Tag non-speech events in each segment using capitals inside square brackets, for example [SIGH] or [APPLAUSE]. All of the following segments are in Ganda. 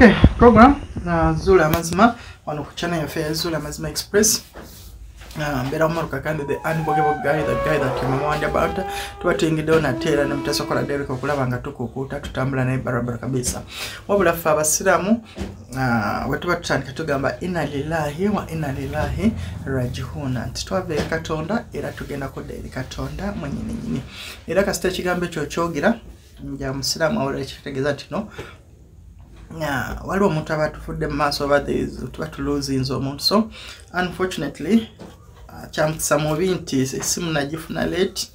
okay program uh, zula amazima wano ku channel yaffe ya zula amazima express. Mbeera mumaruka kandi the unbogable guy the guy that mama wandi about. Tuba tuyingiddewo nate era nemutasokola dereka okulaba nga tukukuuta tutambula naye barabara kabisa. Wabula ffe abasiraamu uh, wetuba tutandika tugamba ina lilahi wa ina lilahi rajihuna nti twava eri katonda era tugenda kudda eri katonda mwenyininyini era kasita ekigambo ekyo kyogera nja musiraamu awulira ekitegeeza tino Yeah, waliwo omuntu aba atufudde mu maaso oba tuba tuluzinze omuntu. So unfortunately uh, kyamukisa mubi nti esimu nagifuna late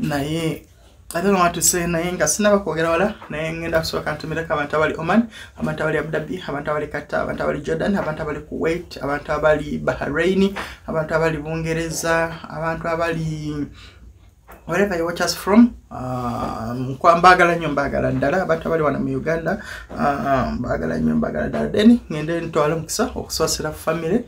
naye atnowatusay naye nga sinaba kwogera wala naye ngenda kusooka ntumireko abantu abali oman abantu abali abudabi abantu abali kata abantu abali jordan abantu abali kuwait abantu abali bahrain abantu abali bungereza abantu abali wherever you watch us from uh, mbagala nnyo mbagala ddala abantu abali wano mu uganda uh, mbagala nnyo mbagala ddala. Then ngende ntwala omukisa okusoosera family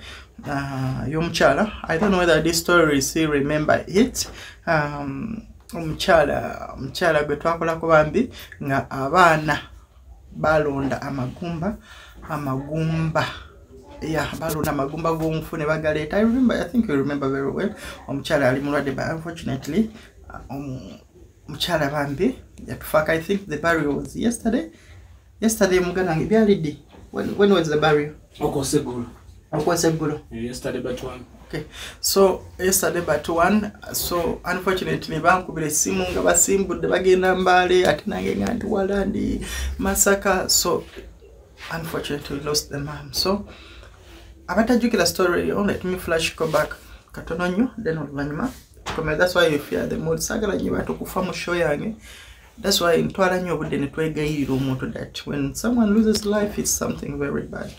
uh, y'omukyala. I don't know whether this story still remember it. Um, omukyala omukyala gwe twakolako bambi nga abaana balonda amagumba amagumba yeah balonda amagumba g'omufu ne bagaleeta i remember i think you remember very well. Omukyala ali mulwadde but unfortunately omukyala bambi. Yatufaako i think the barrier was yesterday. Yesterday muganda nge byalidde when, when was the barrier? Okoseggulo okwesa eggulo yesterday but one. Okay. So yesterday but one. So unfortunately bankubira essimu nga basimbudde bagenda mbaale ate nange nga ndi wala ndi masaka. So unfortunately lost the mam so abatajjukira story yo let me flash go back. Katono nnyo then oluvanyuma tukomere that's why you fear the mood sagala nnyo bantu kufa mu show yange that's why ntwala nnyo obudde ne twegayirira omuntu that when someone loses life it's something very bad.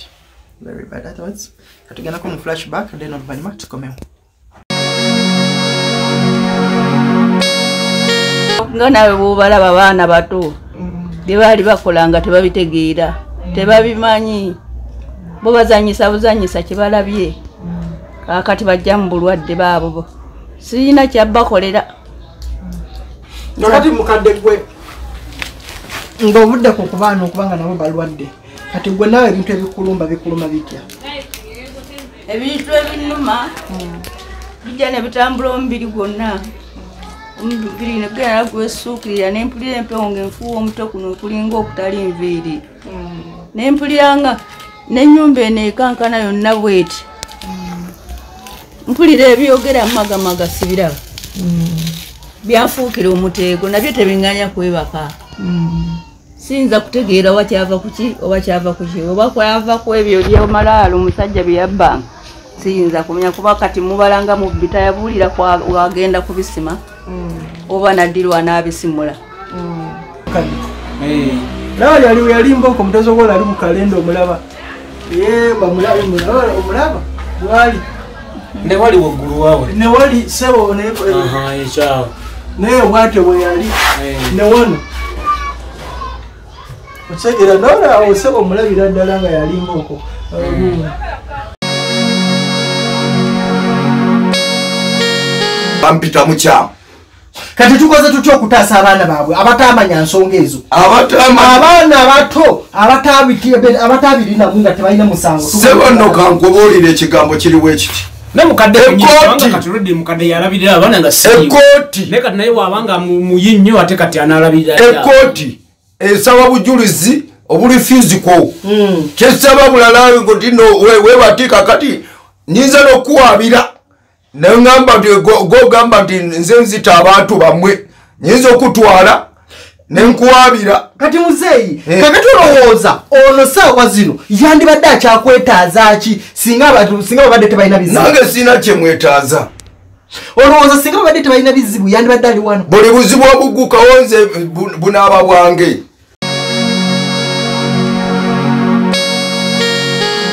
Very bad. Otherwise katugendako mu flashback then oluvanyuma tukomewo. Nga naawe bwobalaba baana bato bye baali bakola nga tebabitegeera tebabimanyi bo bazanyisa buzanyisa kyebalabye kakati bajja mu bulwadde baabo sirina kyabbakolera kati mukadde gwe. Ng'obudde ku kubaana okubanga nabo balwadde. Kati gwe naawe ebintu ebikulumba bikuluma bitya? Ebintu ebinuma bijja ne bitambula omubiri gwonna. Omubiri negenda gwesuukirira nempulira empewo ngaenfuuwa omutwe kuno kulinga okutali nviiri. Nempuliranga nenyumba eno ekankana yonna bweti mpulira ebyogera mumagamaga sibiraba byanfuukira omuteego nabyo tebiŋŋanya kwebaka. Siyinza kutegeera oba kyava kuki oba kyava kuki oba kwava ku ebyo byomalaalo omusajja byeyabbanga siyinza kumenya kuba kati mubalanga mu bitayabuulira wagenda kubisima oba naddirwa n'abisimula. Nawe yali weyalimba oko mutezi ogwola ali mu kalenda omulaba. Ye bamulabe omulaba gwali nde wali waggulu waawe newali sebo aha ekyawo naye bwatyo bwe yali. Eh. newano okitegera nolaawo sebo omulabira ddala nga yalimba oko bampita mukyamu kati tukoze tutya okutaasa abaana baabwe? Abatamanya nsonga ezo. Abatama abaana abato abatabirinamu nga tebalina musango. Sebo nno kankubuulira ekigambo kiriwo ekiti ekooti esaba bujulizi obuli fiziko kyesaba bulala nti no we- webatiika kati nyinza n'okuwabira neŋamba nti go- gogamba nti nze nzita abantu bammwe. Nyinza okutwala nenkuwabira kati muzeeyi Eh. kakati olowooza ono saawa zino yandibadde akyakwetaaza ki? Singa babadde tebalina bizibu. Nange sina kyemwetaaza olowooza singa babadde tebalina bizibu yandibadde ali wano. Buli buzibu obugukawo nze bu- bunaaba bwange.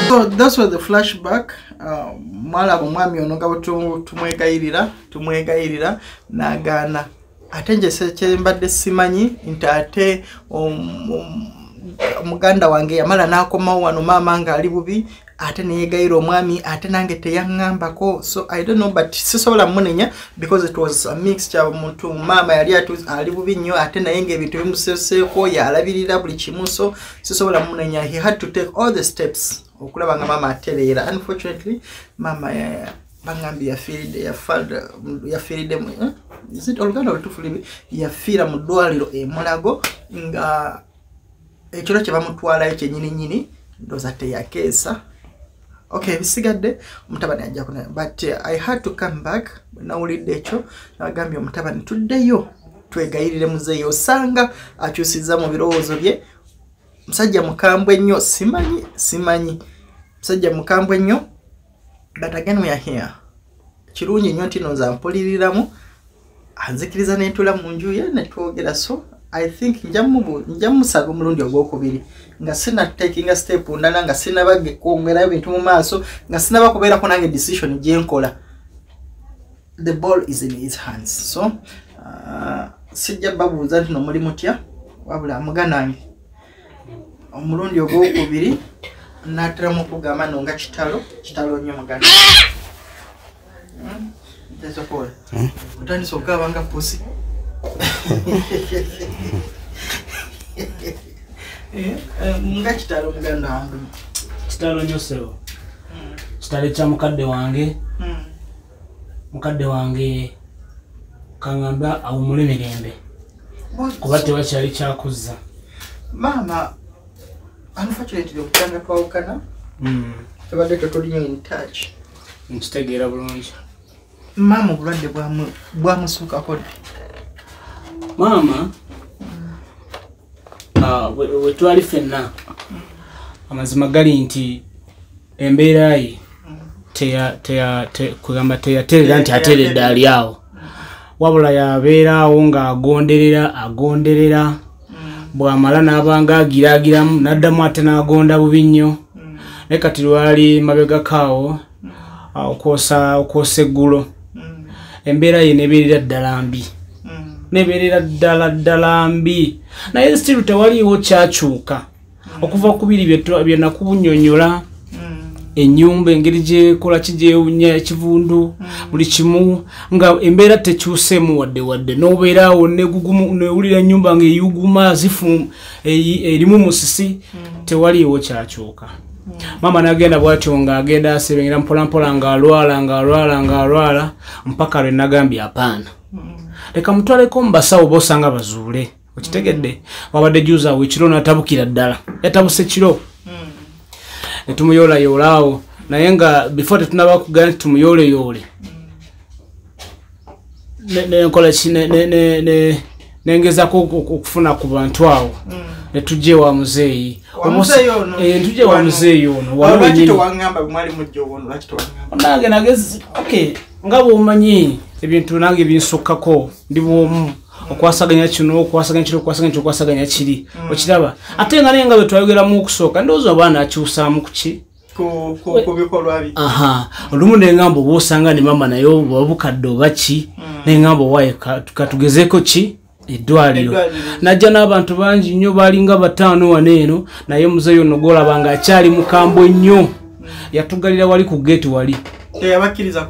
So that's was the flashback. Uh, mwalaba omwami ono nga bwe tu- tumwegayirira tumwegayirira n'agaana ate nje kyembadde simanyi nti ate om- om- muganda wange yamala n'akomawo wano maama nga ali bubi ate neyegayira omwami ate nange teyaŋŋambako. So i don't know but sisobola munenya because it was a mixture muntu maama yali ali bubi nnyo ate naye ngaebintu bimuseseeko yalabirira buli kimu. So sisobola munenya he had to take all the steps okulaba nga maama atereera. Unfortunately maama ya- bangambye yafiiridde yafa- yafiiridde mu- eh? Is it oluganda olutufu yafiira mu ddwaliro emulago nga ekiro kye bamutwalayo kyenyininyini ndooza teyakeesa. Okay ebisigadde omutabani ajja kuna but uh, i had to come back nawulidde ekyo nabagambye omutabani tuddeyo twegayirire muzeeyo osanga akyusiza mu birowoozo bye. Musajja mukambwe ennyo simanyi simanyi. Musajja mukambwe ennyo but again we are here. Kirungi nnyo nti nonza mpuliriramu anzikiriza nentula mu nju ye netwogera so i think njamubu- njamusaba omulundi ogwokubiri nga sinatekinga step ndala nga sinaba kwongerayo bintu mu maaso nga sinaba kubeerako nange decision gyenkola the ball is in his hands so uh, sijja babuuza nti nomuli mutya? Wabula muganange omulundi ogwokubiri nateramu okugamba no nga kitalo kitalo nnyo mugana tesokola otandisa okukaaba nga pusi Eh, eh, nga kitalo muganda wange. Kitalo nnyo sebo. Kitalo kya mukadde wange. Mm. mukadde wange kaŋŋamba awumule mirembe kuba tewakyali kyakuzza. Maama unfortunately okutanga twawukana Mm, tebadde tetulinyo in touch. Nkitegeera bulungi maama obulwadde bwamu- bwamusuukako ddi maama ah, we we twali ffenna. Amazima gali nti embeera ye teya- teya- te- kugamba teyateerera nti ateeredde ali awo. Wabula yabeeraawo ng'agonderera agonderera bw'amala n'abanga agiraagiramu n'addamu ate n'agonda bubi nnyo. Naye kati lwali mabegakaawo ah, okwosa okwosa eggulo embeera ye nebeerera ddala mbi. Nebeerera ddala ddala mbi. Naye still tewaliiwo kyakyuka. Okuva ku biri bye- nakubunyonyola enyumba engeri gyekola kigyewunya ekivundu buli kimu nga embeera tekyuseemu wadde wadde. Nobeeraawo newulira enyumba ngaeyuguma zifu erimu musisi tewaliiwo kyakyuka maama nagenda bwatyo ngaagenda asebengera mpolampola ngaalwala ngaalwala ngaalwala mpaka lwe nagambye apaana leka mutwaleko mubasawo bosanga bazuule. Okitegedde? Wabadde juuzawo ekiro natabukira ddala. Yatabuse kiro netumuyoolayoola naye nga before tetunaba kugaa nti tumuyooleyoole. Ne- nenkola ki? Ne- ne- ne- ne- nengezako oku- okufuna ku bantu awo netujja ewa muzeeyi. Wa muzeeyi? Eh, ewa Wano? muzeeyi ono tewaŋŋamba nange nagezi okay nga bwomanyi ebintu nange binsukkako ndi bwomu okwasaganya kino okwasaganya kiri okwasaganya kiri okwasaganya kiri okiraba. Ate nga naye nga bwe twayogeramu okusooka ndowooza oba nakyusaamu kuki ku aha olumu neŋŋamba oba osanga ne mama naye oba bukadde oba ki? Neŋŋamba owaye katugezeeko ki eddwaliro. Najja n'abantu bangi nnyo balinga bataano wano eno naye muzeeyi ono golaba ngaakyali mukambwe nnyo. Yatugalira wali ku geeti wali.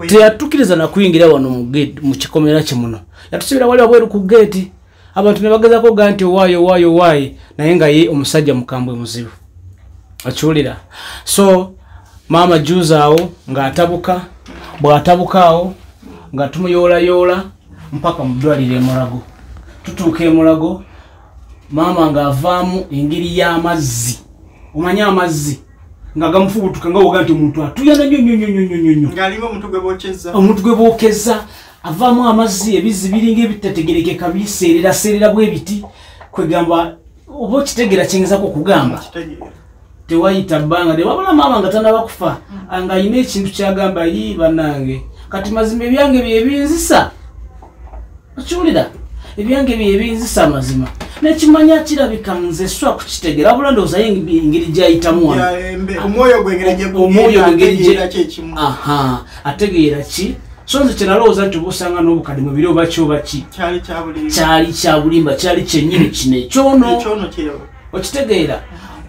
Teyatukiriza nakuyingira wano mu kikomera kye muno. Yatusibira wali wabweru ku geeti abantu ne bagezako ga nti owaayi owaayi owaayi naye nga ye omusajja mukambwe muzibu. Okiwulira so maama juuzaawo ng'atabuka bw'atabukaawo nga tumuyoolayoola mpaka mu ddwaliro emulago tutuuka emulago maama ng'avaamu engeri y'amazzi. Omanye amazzi nga gamufubutuka nga woga nti omuntu atuyana nnyo nnyo nnyo nnyo nnyo omuntu gwe bookeza avaamu amazzi ebizzi biringa ebitategerekeka biseereraseerera bwe biti. Kwegamba oba okitegeera kyengezako okugamba? Tewayita bbanga ne wabula maama nga tanaba kufa nga ayina ekintu kyagamba yi bannange kati mazima ebyange byebinzisa okiwulira ebyange byebinzisa amazima nekimanya kirabika nze swa kukitegeera wabula ndowoozayo engeri gyayitamu wano. Ya, embe- omwoyo gwengeri aha ategeera ki? So nze kyenalowooza nti oba osanga n'obukadde mu biri oba kyoba ki? Kyali kyabuliimu kyali kyennyini kino ekyono. Okitegeera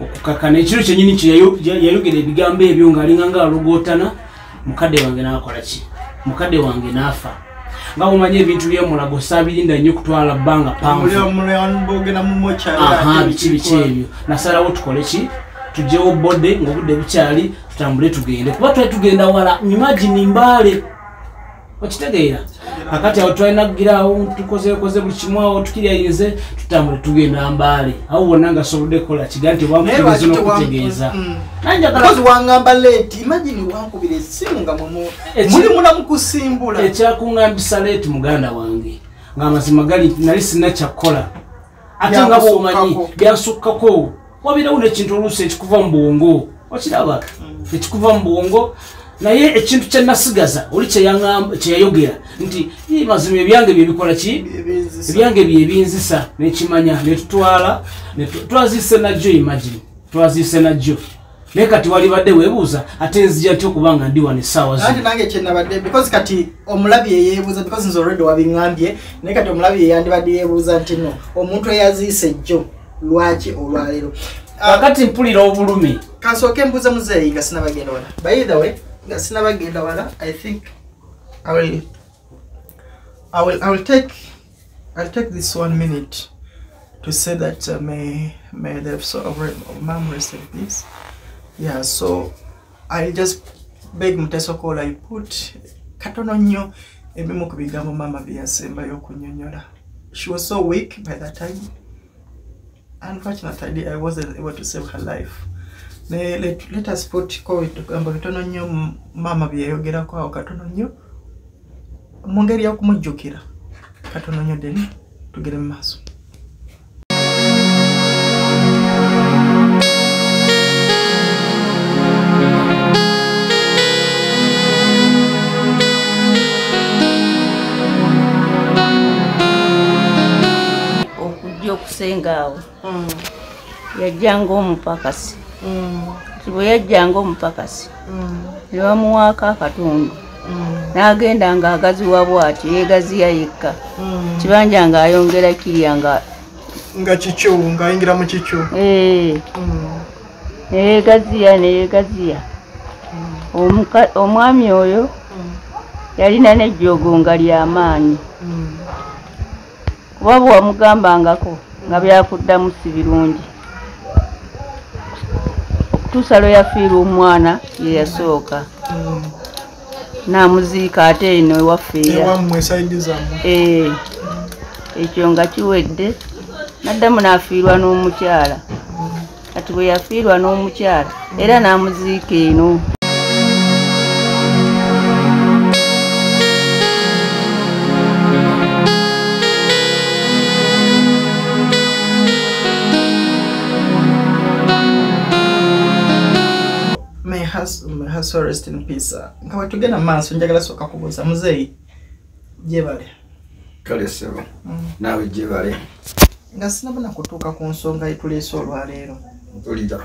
okukakana ekiro kyenyini kyeyayogera ebigambo ebyo ngaalinga nga alogootana mukadde wange nakola ki? Mukadde wange naafa nga bumanye ebintu byemulago saabirinda nnyo kutwala bbanga panvu. Aha biki biki ebyo. Nasalawo tukole ki? Tugyewo bodde ngaobudde bukyali tutambule tugende. Kuba twali tugenda wala imagini mbaale. Okitegeera kakati awo twalina kugiraawo tukozekoze buli kimu awo tukiryayinze tutambule tugenda mbaale awo wonna nga sobodde kukola kiga nti wankutegeeza n'okutegeeza. nanjagala wangamba late imagine wankubira esimu nga muli mulamu kusimbula ekyakuŋambisa leeti muganda wange ngaamazima gali nali sina kyakkola. Ate nga bwomanyi byansukkako wabirewo nekintu oluusi ekikuva mu bwongo. Okiraba ekikuva mu bwongo naye ekintu kyenasigaza oli kyeyayogera nti "Ii, mazima ebyange byebikola ki? Ebyange byebinzisa nekimanya netutwala netu- twaziise najjo imagine twaziise najjo naye kati walibadde weebuuza ate nzija nti okubanga ndi wano essaawa zino. Nange kyenabadde because kati omulabi yeyebuuza because nze already wabiŋambye naye kati omulabi yeyandibadde yeebuuza nti no omuntu eyaziise jjo lwaki olwaleero kakati mpulira obulumi. Kansooke mbuuze muzeeyi nga sinabagenda wala. By the way nga sinabagenda wala i think i will i will, I will take i'll take this one minute to say that uh, may may the of mom in peace. Yeah so i'll just beg mutesokola i put katono nnyo ebimu ku bigambo mama bye yasembayo okunnyonnyola she was so weak by that time. Unfortunately i wasn't able to save her life Let, us put ko ebigambo bitono nnyo maama bye yayogerako awo katono nnyo mu ngeri y'okumujjukira katono nnyo deni tugere mu maaso okujja okusenga awo. Yajjanga omupakasi bwe yajjanga omupakasi ne bamuwaako akatundu n'agenda ng'agaziwa bw'atyo yeegaziya yekka. Kibanja ng'ayongera kirya nga nga kikyo ng'ayingira mu kikyo. Ee neyeegaziya neyeegaziya Omuka- omwami oyo yalina n'ejjogo nga lyamaanyi kuba bwewamugambangako nga byakuddamu si birungi okutuusa lwe yafiirwa omwana ye yasooka. N'amuziika ate eno zammwe. Ee ekyo nga kiwedde. Naddamu n'afiirwa n'omukyala. Kati bwe yafiirwa n'omukyala era n'amuziika eno soul rest in peace nga bwetugenda mu maaso njagala sooka kubuuza. Muzeeyi gyebale. Kale sebo naawe gyebale. Nga sinabona kutuuka ku nsonga yetuleese olwaleero. Mpulira.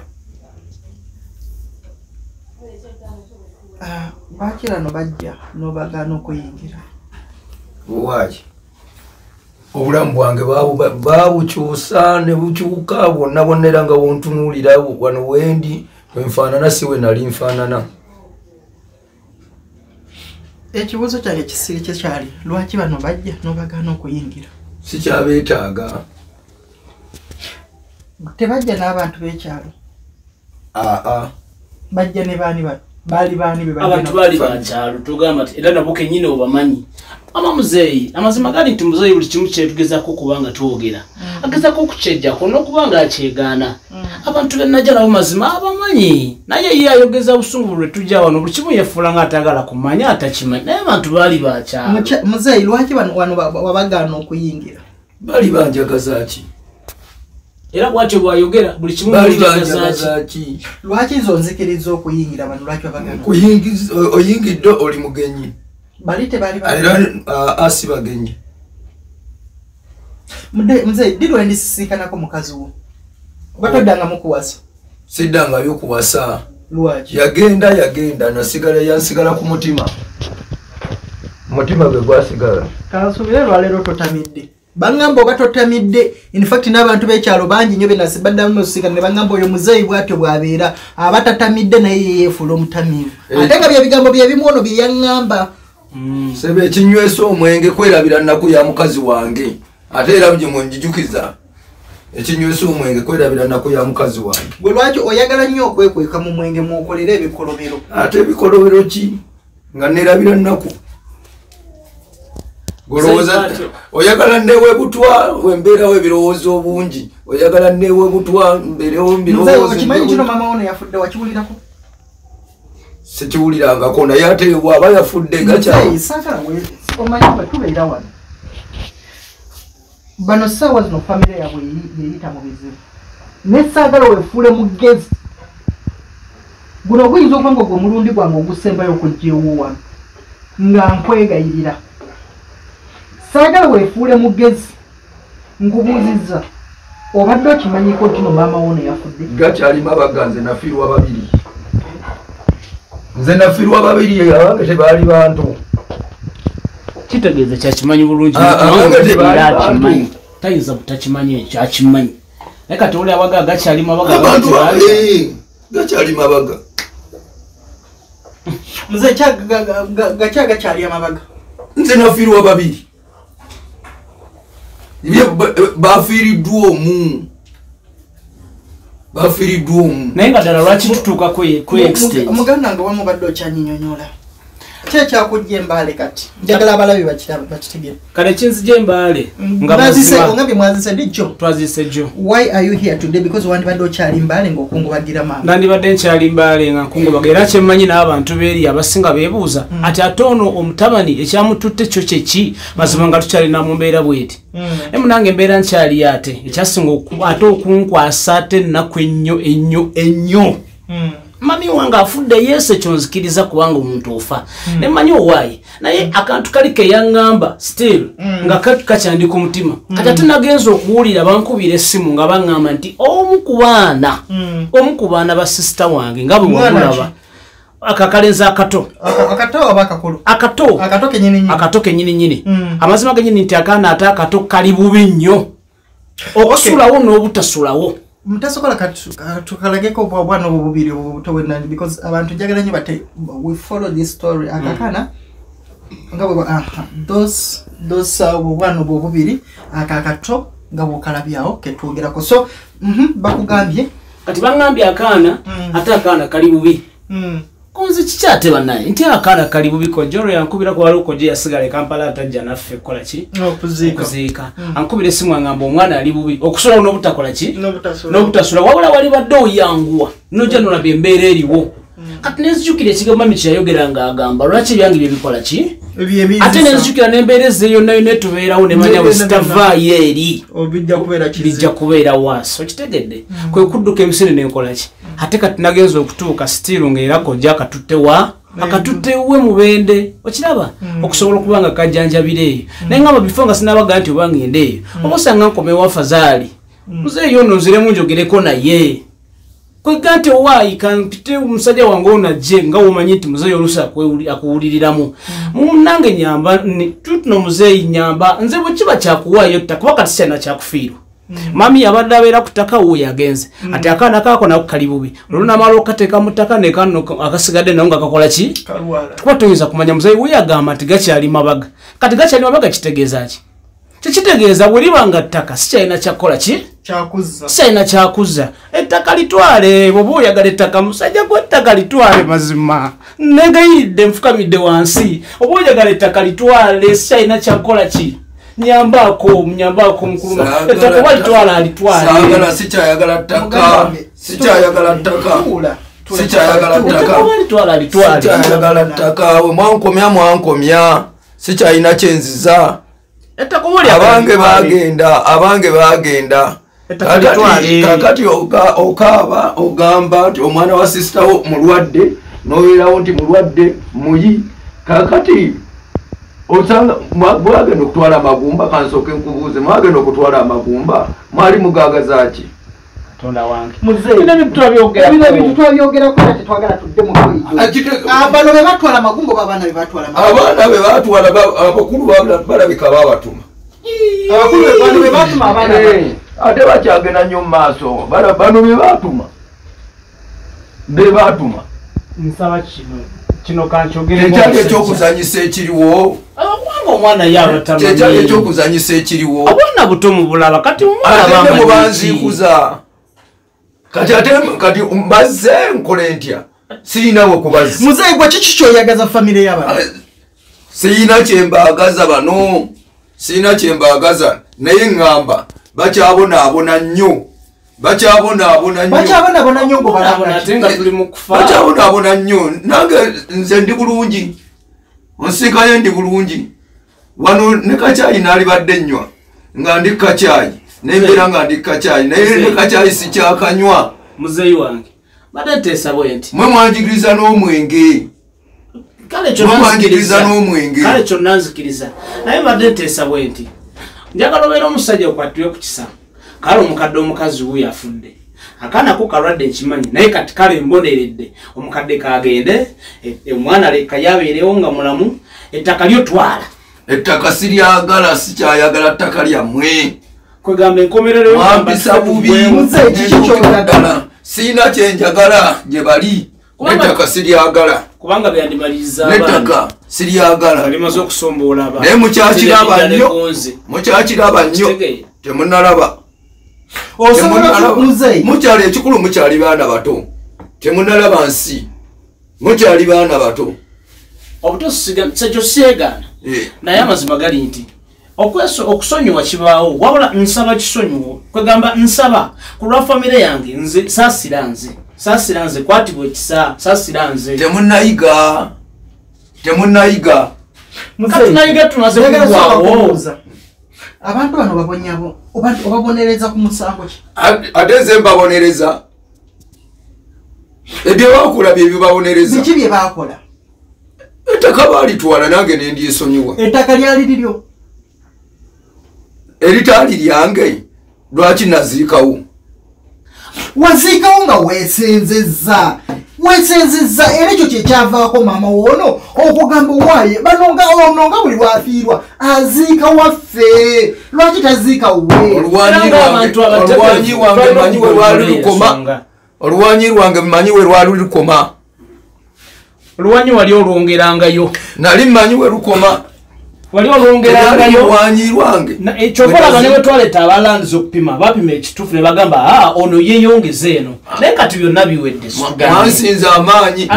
Ah, lwaki rano bajja n'obagaana okuyingira? Waaki? Obulamu bwange babukyusa ne bukyuka bwonna bwonna era nga wontunuulira. Wano wendi wenfaanana si we nali nfaanana ekibuuzo kyange kisiri kyekyali lwaki bano bajja n'obagaana okuyingira? Sikyabeetaaga tebajja n'abantu b'ekyalo aa. Bajja ne baani bano baali baani be bajja abantu na- baali bakyalo tugamba ti era nabo kenyini obamanyi ama muzeeyi amazima gali nti muzeeyi buli kimu kyetugezako kubanga twogera? Agezako okukyejjako n'okuba nga akyegaana abantu benajja nabo mazima abamanyi. Naye ye ayogeza busungu lwe tujja wano buli kimu yefuula nga atagala kumanya atakimanyi naye abantu baali bakyalo Mucha- muzeeyi lwaki wano ba- ba- wabagaana okuyingira? Bali banjagaza ki? Era bwatyo bwayogera buli kimu bali mujagazaaki banjagaza ki? lwaki zo nzikiriza okuyingira bano? Lwaki oyingidde oli mugenyi bali tebaali ba- era aa si bagenyi muzeeyi ddi lwe ndisisiikanako mukazi wo oba toddanga mukuwasa siddangayo kuwasa lwaki yagenda yagenda nasigala yansigala ku mutima. Mutima gwe gwasigala kansuubire lwaleero totamidde baŋŋamba oba totamidde infact n'abantu b'ekyalo bangi nnyo benasibaddamu musika ne baŋŋamba oyo muzeeyi bwatyo bw'abeera aba tatamidde naye yeyeefuula omutamiivu. Eh. ate nga bye bigambo bye bimu ono bye yaŋŋamba sebe ekinywesa omwenge kwerabira nnaku ya mukazi wange ate era gye mwenjijukiza. Ekinywesa omwenge kwerabira nnaku ya mukazi wange. Gwe lwaki oyagala nnyo okwekweka mu mwenge mwokolera ebikolobero? Ate ebikolobero ki? Nga nerabira nnaku golowooza oyagala newebutwa wembeerawo ebirowoozo obungi. Oyagala newebutwa mbeerewo nze mbirowoozo okimanyi kino maama wono yafudde wakiwulirako sikiwulirangako naye ate bwaba yafudde gakya Nze, saagala we- omanyi bwe tubeera wano. Bano saawa zino famire yaabwe eri- yeyita mu bizibu. Ne saagala weefuule mugezi guno guyinza okuba nga gwe omulundi gwange ogusembayo okujja ewo wano nga nkwegayirira. Saagala weefuule mugezi nkubuuzizza. Obadde okimanyiko kino maama wono yafudde. Gakyali mabaga nze nafiirwa babiri nze nafiirwa babiri abange tebaali bantu. Kitegeeza kyakimanyi bulungi Ah, ah, akimanyi tayinza butakimanyi ekyo akimanyi. Naye kati oli abaga gakyali mabaga gakyali- gakyali mabaga. Nze gakyagakyali amabaga? Nze nafiirwa babiri bafiiriddwa omu bafiiriddwa omu naye nga ddala lwaki tutuuka kwe muganda nga wamubadde okyanyinyonyola ki ekyakujja embaale kati? Njagala abalabi bakitegere. Kale kinzija embaale nga Mwazise- mazima ongambye mwazise dijjo twazise jjo why are you here today? Because wandibadde okyali mbaale ngaokungubagira maama. Nandibadde nkyali mbaale nga nkungubaga era kyemmanyi n'abantu beeri abasinga beebuuza ati ate ono omutabani ekyamututte kyo kyeki mazima nga tukyalina mu mbeera bweti. Naye munange embeera nkyali ate? Ekyasinga ate okunkwasa ate ennaku ennyo ennyo ennyo mami wange afudde yesu ekyo nzikiriza kubanga omuntu ofa. Nemanyi owaayi naye akantu kali keyaŋŋamba still nga ka- kakyandika omutima. Kati ate nagenza okuwulira bankubira essimu nga baŋŋamba nti omu ku baana. Omu ku baana ba sisita wange nga bwe Mwana wabulaba. akakalenzi akato. Aka- akato akato. Kenyininyini Mm. amazima genyini nti akaana ate akato kali bubi nnyo. Okusulawo n'obutasulawo mutasobola tukalageko obwana obwo bubiri obwo buto bwenani because abantu njagala nyo bate we follow this story akakana nga bwe those those uh, obwana obwo bubiri akakato nga bwokalabyawo ketwogerako so mhm, bakugambye. Kati baŋŋambye akaana Mm. ate akaana kali bubi Mm. kunzi kikyate bannaye nti akaana kali bubi kojolo yankubirako wali okoje yasigala e kampala atajja naffe kukola ki? Okuziika. Okuziika ankubira essimu angamba omwana ali bubi okusulawo n'obutakola ki? N'obutasula. Wabula wali badde oyanguwa nojja nolaba embeera eriwo. Kati nenzijukira ekigambo mami kyeyayogera nga agamba lwaki ebyange byebikola ki? Ate nenzijukira n'embeera ezze yonna yonna etubeerawo nemanya bwe zitavaayo eri. Kubeera bijja kubeera wansi okitegedde kwe kudduka emisiri nenkola ki ate kati nagenza okutuuka sitiiru ngaera kojja akatutte wa? Akatutte we mubende. Okiraba? Okusobola okuba nga kajjanjabira eyo naye nga mubifo nga sinabaga nti oba ngende eyo oba osanga nkomewo fazaali muzeeyo ono nziremu njogereko naye. Kwega nti owaayi kampite omusajja wange ono ajje nga womanyi nti muzeeyi akwewuli- akuwuliriramu. Munange nyamba tutuno muzeeyi nyamba nze bwe kiba kyakuwaayo ttaka kuba kati kyalina kyakufiirwa mami yabadde abeera ku ttaka wo yagenze ati akaana kaako nako kali bubi. Olunamala okateeka mu ttaka nekano akasigadde nawo nga kakola ki? Kalwala. Kuba toyinza kumanya muzeeyi we yagamba nti gakyali mabaga. Kati gakyali mabaga kitegeeza ki? Tekitegeeza bwe liba nga ttaka sikyalina kyakukola ki? Sikyalina kyakuza ettaka litwale bwoba oyagala ettaka musajja gwe ettaka litwale mazima. Negayiridde nfukamidde wansi. Oba oyagala ettaka litwale sikyalina kyakukola ki nyambaako nyambaako mukuluma Saagala ettaka oba litwala alitwale sikyayagala ttaka. Sikyayagala ttaka. tuula, tuula, sikyayagala ttaka. Sikyayagala ttaka. We mwankomya mwankomya. Sikyalina kyenziza abange bagenda abange bagenda Kakati- okaaba ogamba nti omwana wa sisitawo mulwadde nobeerawo nti mulwadde muyi. Kakati osanga mwa- mwagenda okutwala amagumba kansooke nkubuuze mwagenda okutwala amagumba mwali mugaagazaki katonda wange. Muzeeyi. bino ebintu tubabyogerako. ebino ebintu twabyogerako era tetwagala tudde mu Akite- bano be batwala amagumba oba abaana be batwala amagumba? Abaana be batwala ba- abakulu bala- balabika babatuma Eh, ate bakyagenda nnyo mu maaso. Bano- bano be batuma. Be batuma. Nsaba kino kino kankyogere tekyali ekyokuzanyisa ekiriwo? Kyekyali ekyokuzanyisa ekiriwo? Obwana buto mu bulala kati omwana ate ne bamanyi ki? mubanziikuza kati ate kati mbazze nkole ntya? Sirinawe kubazza. Muzeyi gwe kiki kyoyagaza famire y'abantu sirina kyembaagaza bano. Sirina kyembaagaza naye ŋŋamba bakyabonaabona nnyo bakyabonaabona nnyo. Bakyabonabona nnyo bakyabonaabona nnyo. Nange nze ndi bulungi. Onsikayo ndi bulungi. Wano ne kacyayi naalibadde nnywa nga ndi kacyayi nembeera nga ndi kacyayi naye ne kacyayi sikyakanywa muzeyi wange badde nteesa bwe nti mwe mwanjigiriza n'omwenge. Kyonanzikiriza n'omwenge. kale kyonanzikiriza naye badde nteesa bwe nti njagala obeera omusajja okwatibwe ku kisa kale omukadde omukazi wuyo afudde. Akaanako kalwadde nkimanyi naye kati kale mboneredde. Omukadde kagende e- omwana leka yabeerewo nga mulamu ettaka lyotwala. Ettaka siryagala sikyayagala ttaka lyammwe. Kwegamba enkomerero mwampisa bubi Muze, kiki ky'oyagala? siina kyenjagala gye bali. Nettaka siryagala kubanga byandimaliriza nettaka siryagala naye mukyakiraba nnyo. mukyakiraba nnyo. Temunalaba mukyali ekikulu mukyali baana bato. Temunalaba nsi. Mukyali baana bato. Obuto siga- sekyo syegaana Eh, naye amazima gali nti okweso- okusonyiwa kibaawo wabula nsaba kisonyiwo kwegamba nsaba ku lwa famire yange nze saasira nze saasira nze kwatibwa ekisa saasira nze. Temunayiga temunayiga kati nayiga tumaze kugwawo kubuuza. abantu bano babonyabo obabonereza ku musango ki? Ate- nze mbabonereza. Ebyebakola byebibabonereza biki bye bakola ettaka baalitwala nange nendyesonyiwa ettaka lyali liryo? Eritaali lyange lwaki naziikawo? Waziikawo nga weesenzezza weesenzezza era ekyo kyekyavaako maama woono okugamba owaaye bano nga ono nga buli lwafiirwa aziika waffe. Lwaki taziika we Olwanyi Era lwange- ng'abantu abategeevu olwanyi lwange balina manyi we lwali lukoma. olwanyi lwange mmanyi we lwali lukoma. Oluwanyi wali olwongerangayo. Nali mmanyi we lukoma wali Era olwongerangayo lwanyi lwange Na- ekyokolaga ne bwetwaleeta abalandiza okupima bapima ekituufu ne bagamba "Ah, ono yeeyongeza eno. Naye kati byonna biwedde mwansinza amaanyi.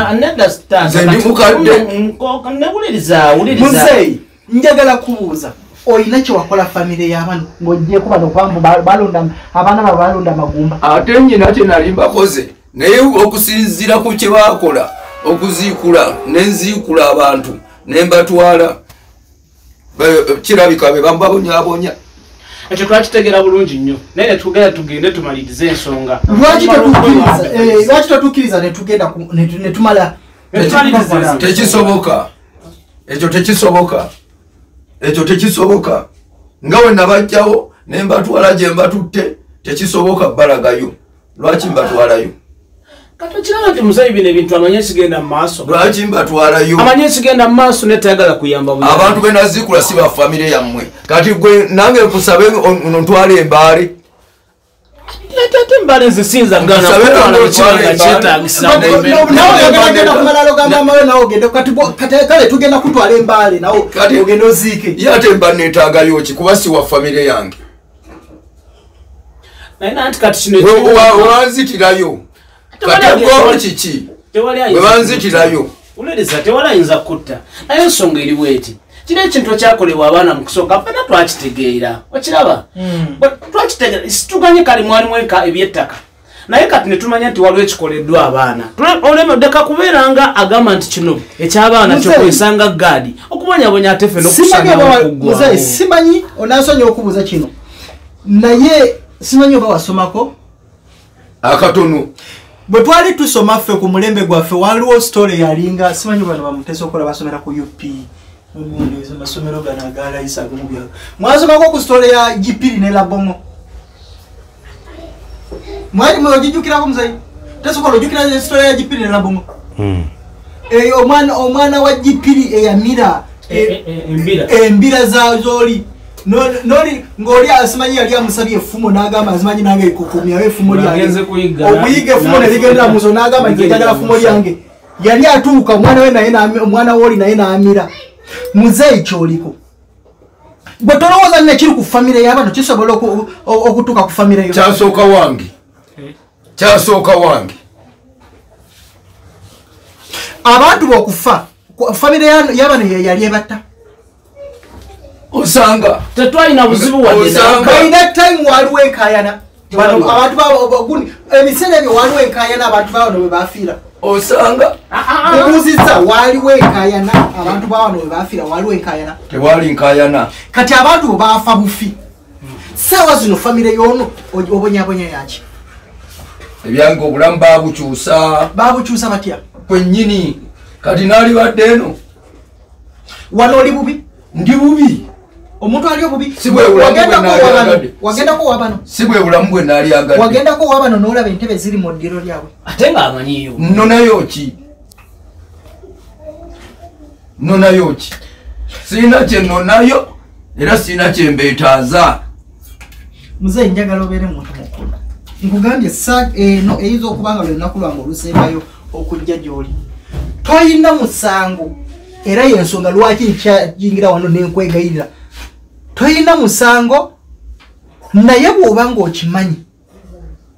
Nze ndi mukadde. newuliriza wuliriza muzeeyi. Njagala kubuuza olina kyewakola famire y'abano ng'ogyeko bano kubanga ba- balonda abaana babo balonda magumba? Ate nyina kye nali mbakoze naye okusinzira ku kye baakola okuziikula nenziikula abantu ne mbatwala kirabika be bambabonyabonya ekyo twakitegeera bulungi nnyo. Naye netugenda tugende tumalirize ensonga. Lwaki totukkiriza netugenda netumala tekisoboka. Ekyo tekisoboka. Ekyo tekisoboka. Nga we nabajjawo ne mbatwala gye mbatutte tekisoboka balagayo lwaki mbatwalayo kati okiraba nti musayi bino ebintu amanye ekigenda mu maaso. Lwaki mbatwalayo amanye ekigenda mu maaso naye tayagala kuyamba buyambi. abantu benazikula si bafamire yammwe. Kati gwe nange nkusabe ntwala embaale ate embala ezisinza Ngasabe nabo twale kyetagisa embala. nawe Ne- ogenda ne- kumalalo ga maama we nawe ogende kati bo- kati- kale tugenda kutwala embaale nawe Kati- ogende oziike. ye ate mba neetaagayo ki? Kuba si wa famire yange. Naye ogomba kiki? Bwe ayinza banzitirayo uliriza tewali ayinza kutta. Naye ensonga eri bweti. Kino ekintu ekyakolebwa abaana mu kusooka fena twakitegeera. Okiraba? Bwe twakitegeera situganye kale mwalimu eka ebyettaka. Naye kati netumanya nti waliwo ekikoleddwa abaana. Olemeddeka kubeera nga agamba nti kino ekyabaana kyokwesanga gaadi okubonyabonya ate muzeeyi nokusanaokugwawo simanyi onansonyi okubuuza kino. Naye simanyi oba wasomako? Akatono bwe twali tusoma ffe ku mulembe gwaffe waliwo story yalinga simanyi bano bamuteesa okukola basomera ku up amasomero gano agalayisa mwasomako ku story ya gipiri ne labomo mwali mwogijjukirako muzeyi tesokola ojjukira story ya gipiri ne labomo omwana wa gipiri eyamira e- embira zoli noli ng'oli asimanyi yali amusabye effumo n'agamba azimanyi nange ikukumyawo effumo Agenze lyange. Kuyiga, okuyiga effumo na- neligendera muso n'agamba Ligendera ffumo muso. lyange. Yali atuuka omwana we naye omwana wooli naye n'amira. Muzeeyi kyoliko. Bwe tolowooza nne kiri ku famire y'abano kisobola okutuuka ku famire yo kyasooka wange. Kyasooka wange. Abantu bokufa ku- famire ya- y'abano ye yali ebatta osanga. Tetwalina buzibu wadde Osanga- balina time waliwo enkayana Bano abantu ba- ba- gundi- ebiseera ebyo waliwo enkayana abantu bawano bwe bafiira. Osanga. Bebuuzizza waliwo enkayana abantu bawano bwe bafiira waliwo enkayana tewali nkayana kati abantu bwe baafa bufi. Saawa zino famire y'ono o- obonyabonya yaki ebyange obulamu babukyusa babukyusa batya? Kwennyini. Kati naalibadde eno. Wano oli bubi? Ndi bubi omuntu ali obubi Wagendako naali owabano? agadde. wagendako owabano si bwe bulamu bwe naali agadde. Wagendako owabano n'olaba entebe ziri mu ddiro lyabwe. Ate ng'amanyiyo nnonayo ki? Nnonayo ki? Sirina kye nnonayo era sirina kye mbeetaaza. Muzeeyi njagala obeere muntu mukulu. Nkugambye eno eyinza okuba nga lwenaku lwange olusembayo okujja gy'oli. Toyina musango era yensonga lwaki nkyayingira wano nenkwegayirira toyina musango naye bw'oba ng'okimanyi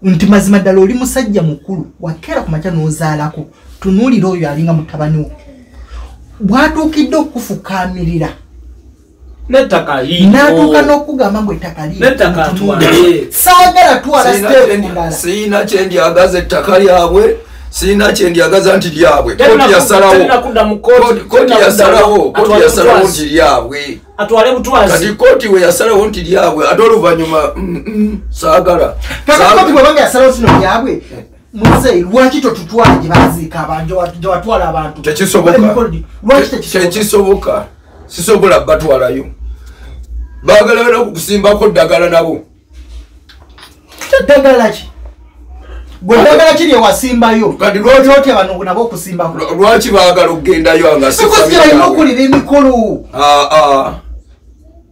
nti mazima ddala oli musajja mukulu wakeera ku makya n'ozaalako tunuulira oyo alinga mutabani wo. Bwatuukidde okukufukaamirira n'atuuka n'okugamba mbu ettaka lye N'ettaka atwale. saagala twala Sirina siteepu kye ndi- ndala. sirina kyendyagaza ettaka lyabwe sirina kyendyagaza nti lyabwe. Ku- yasalawo? kooti, kudda yasalawo? Mu- koti atwale butwazi. lyabwe kati koti we yasalawo nti lyabwe ate oluvanyuma mm, mm, saagala. Kakati bwebanga yasalawo sino byabwe muzeeyi lwaki totutwala gye baziika abantu gye watwala abantu? Tekisoboka. Sisobola batwalayo. Baagala bana kukusimbako ddagala nabo. Ddagala ki gwe ddagala kiri ewasimbayo Kati lwaki- otya bano nabo okusimbako Lwa- lwaki baagala okugendayo nga si because famire kyalina yaabwe? okulira emikolo Ah, ah.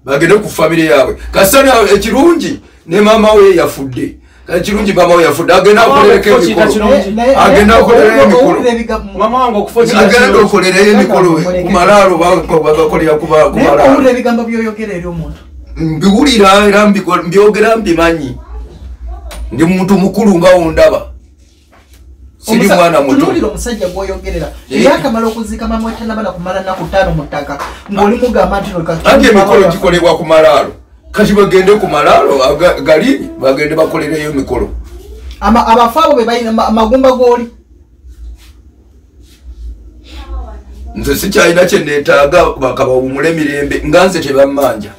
bagende ku famire yaabwe kasana ekirungi ne maama we yafudde ekirungi maama we yafudde agenda we kiyita emikolo kirungi. Akolerayo owulira emikolo. ebigambo- okolereyo emikolo bagakolera byoyogera eri omuntu mbiwulira era mbyogera mbimanyi ndi muntu mukulu nga wondaba siri mwana muto. Tunuulira omusajja gwoyogerera Eh. era akamala okuziika mama wetanabana kumala nnaku ttaano mu ttaka ng'oli mugamba nti anti emikolo gikolebwa ku malaalo. Kati bagende ku malaalo gali bagende bakolereyo emikolo. Ama- abafu abo be balina ma- magumba g'oli? Nze sikyalina kyenetaaga bakabawumula emirembe nga nze tebammanja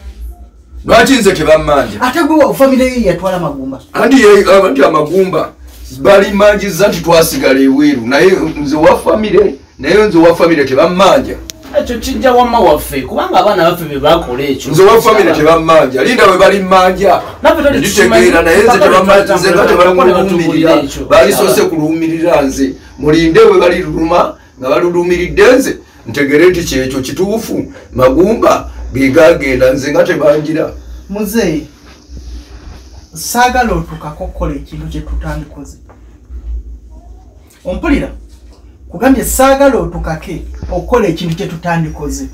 lwaki nze tebammanja ate gwe famire ye yatwala magumba. Anti amagumba balimanjiza nti twasigala eweeru. Naye nze wa famire naye nze wa famire tebammanja ekyo kijja wamma waffe kubanga abaana baffe bye bakola ekyo. Nze wa famire tebammanja linda bwe balimmanja nditegeera naye nze tukimanyi. tebamanja nze nga tebalulumirira balisoose kuluumirira nze. Mulinde bwe baliruluma nga balulumiridde nze. Ntegere nti kyekyo kituufu. Magumba gegagenda nze nga tebanjira muzeeyi saagala otukako okukola ekintu kye tutandikoze. Ompulira kugambye saagala otukake okukola ekintu kye tutandikoze.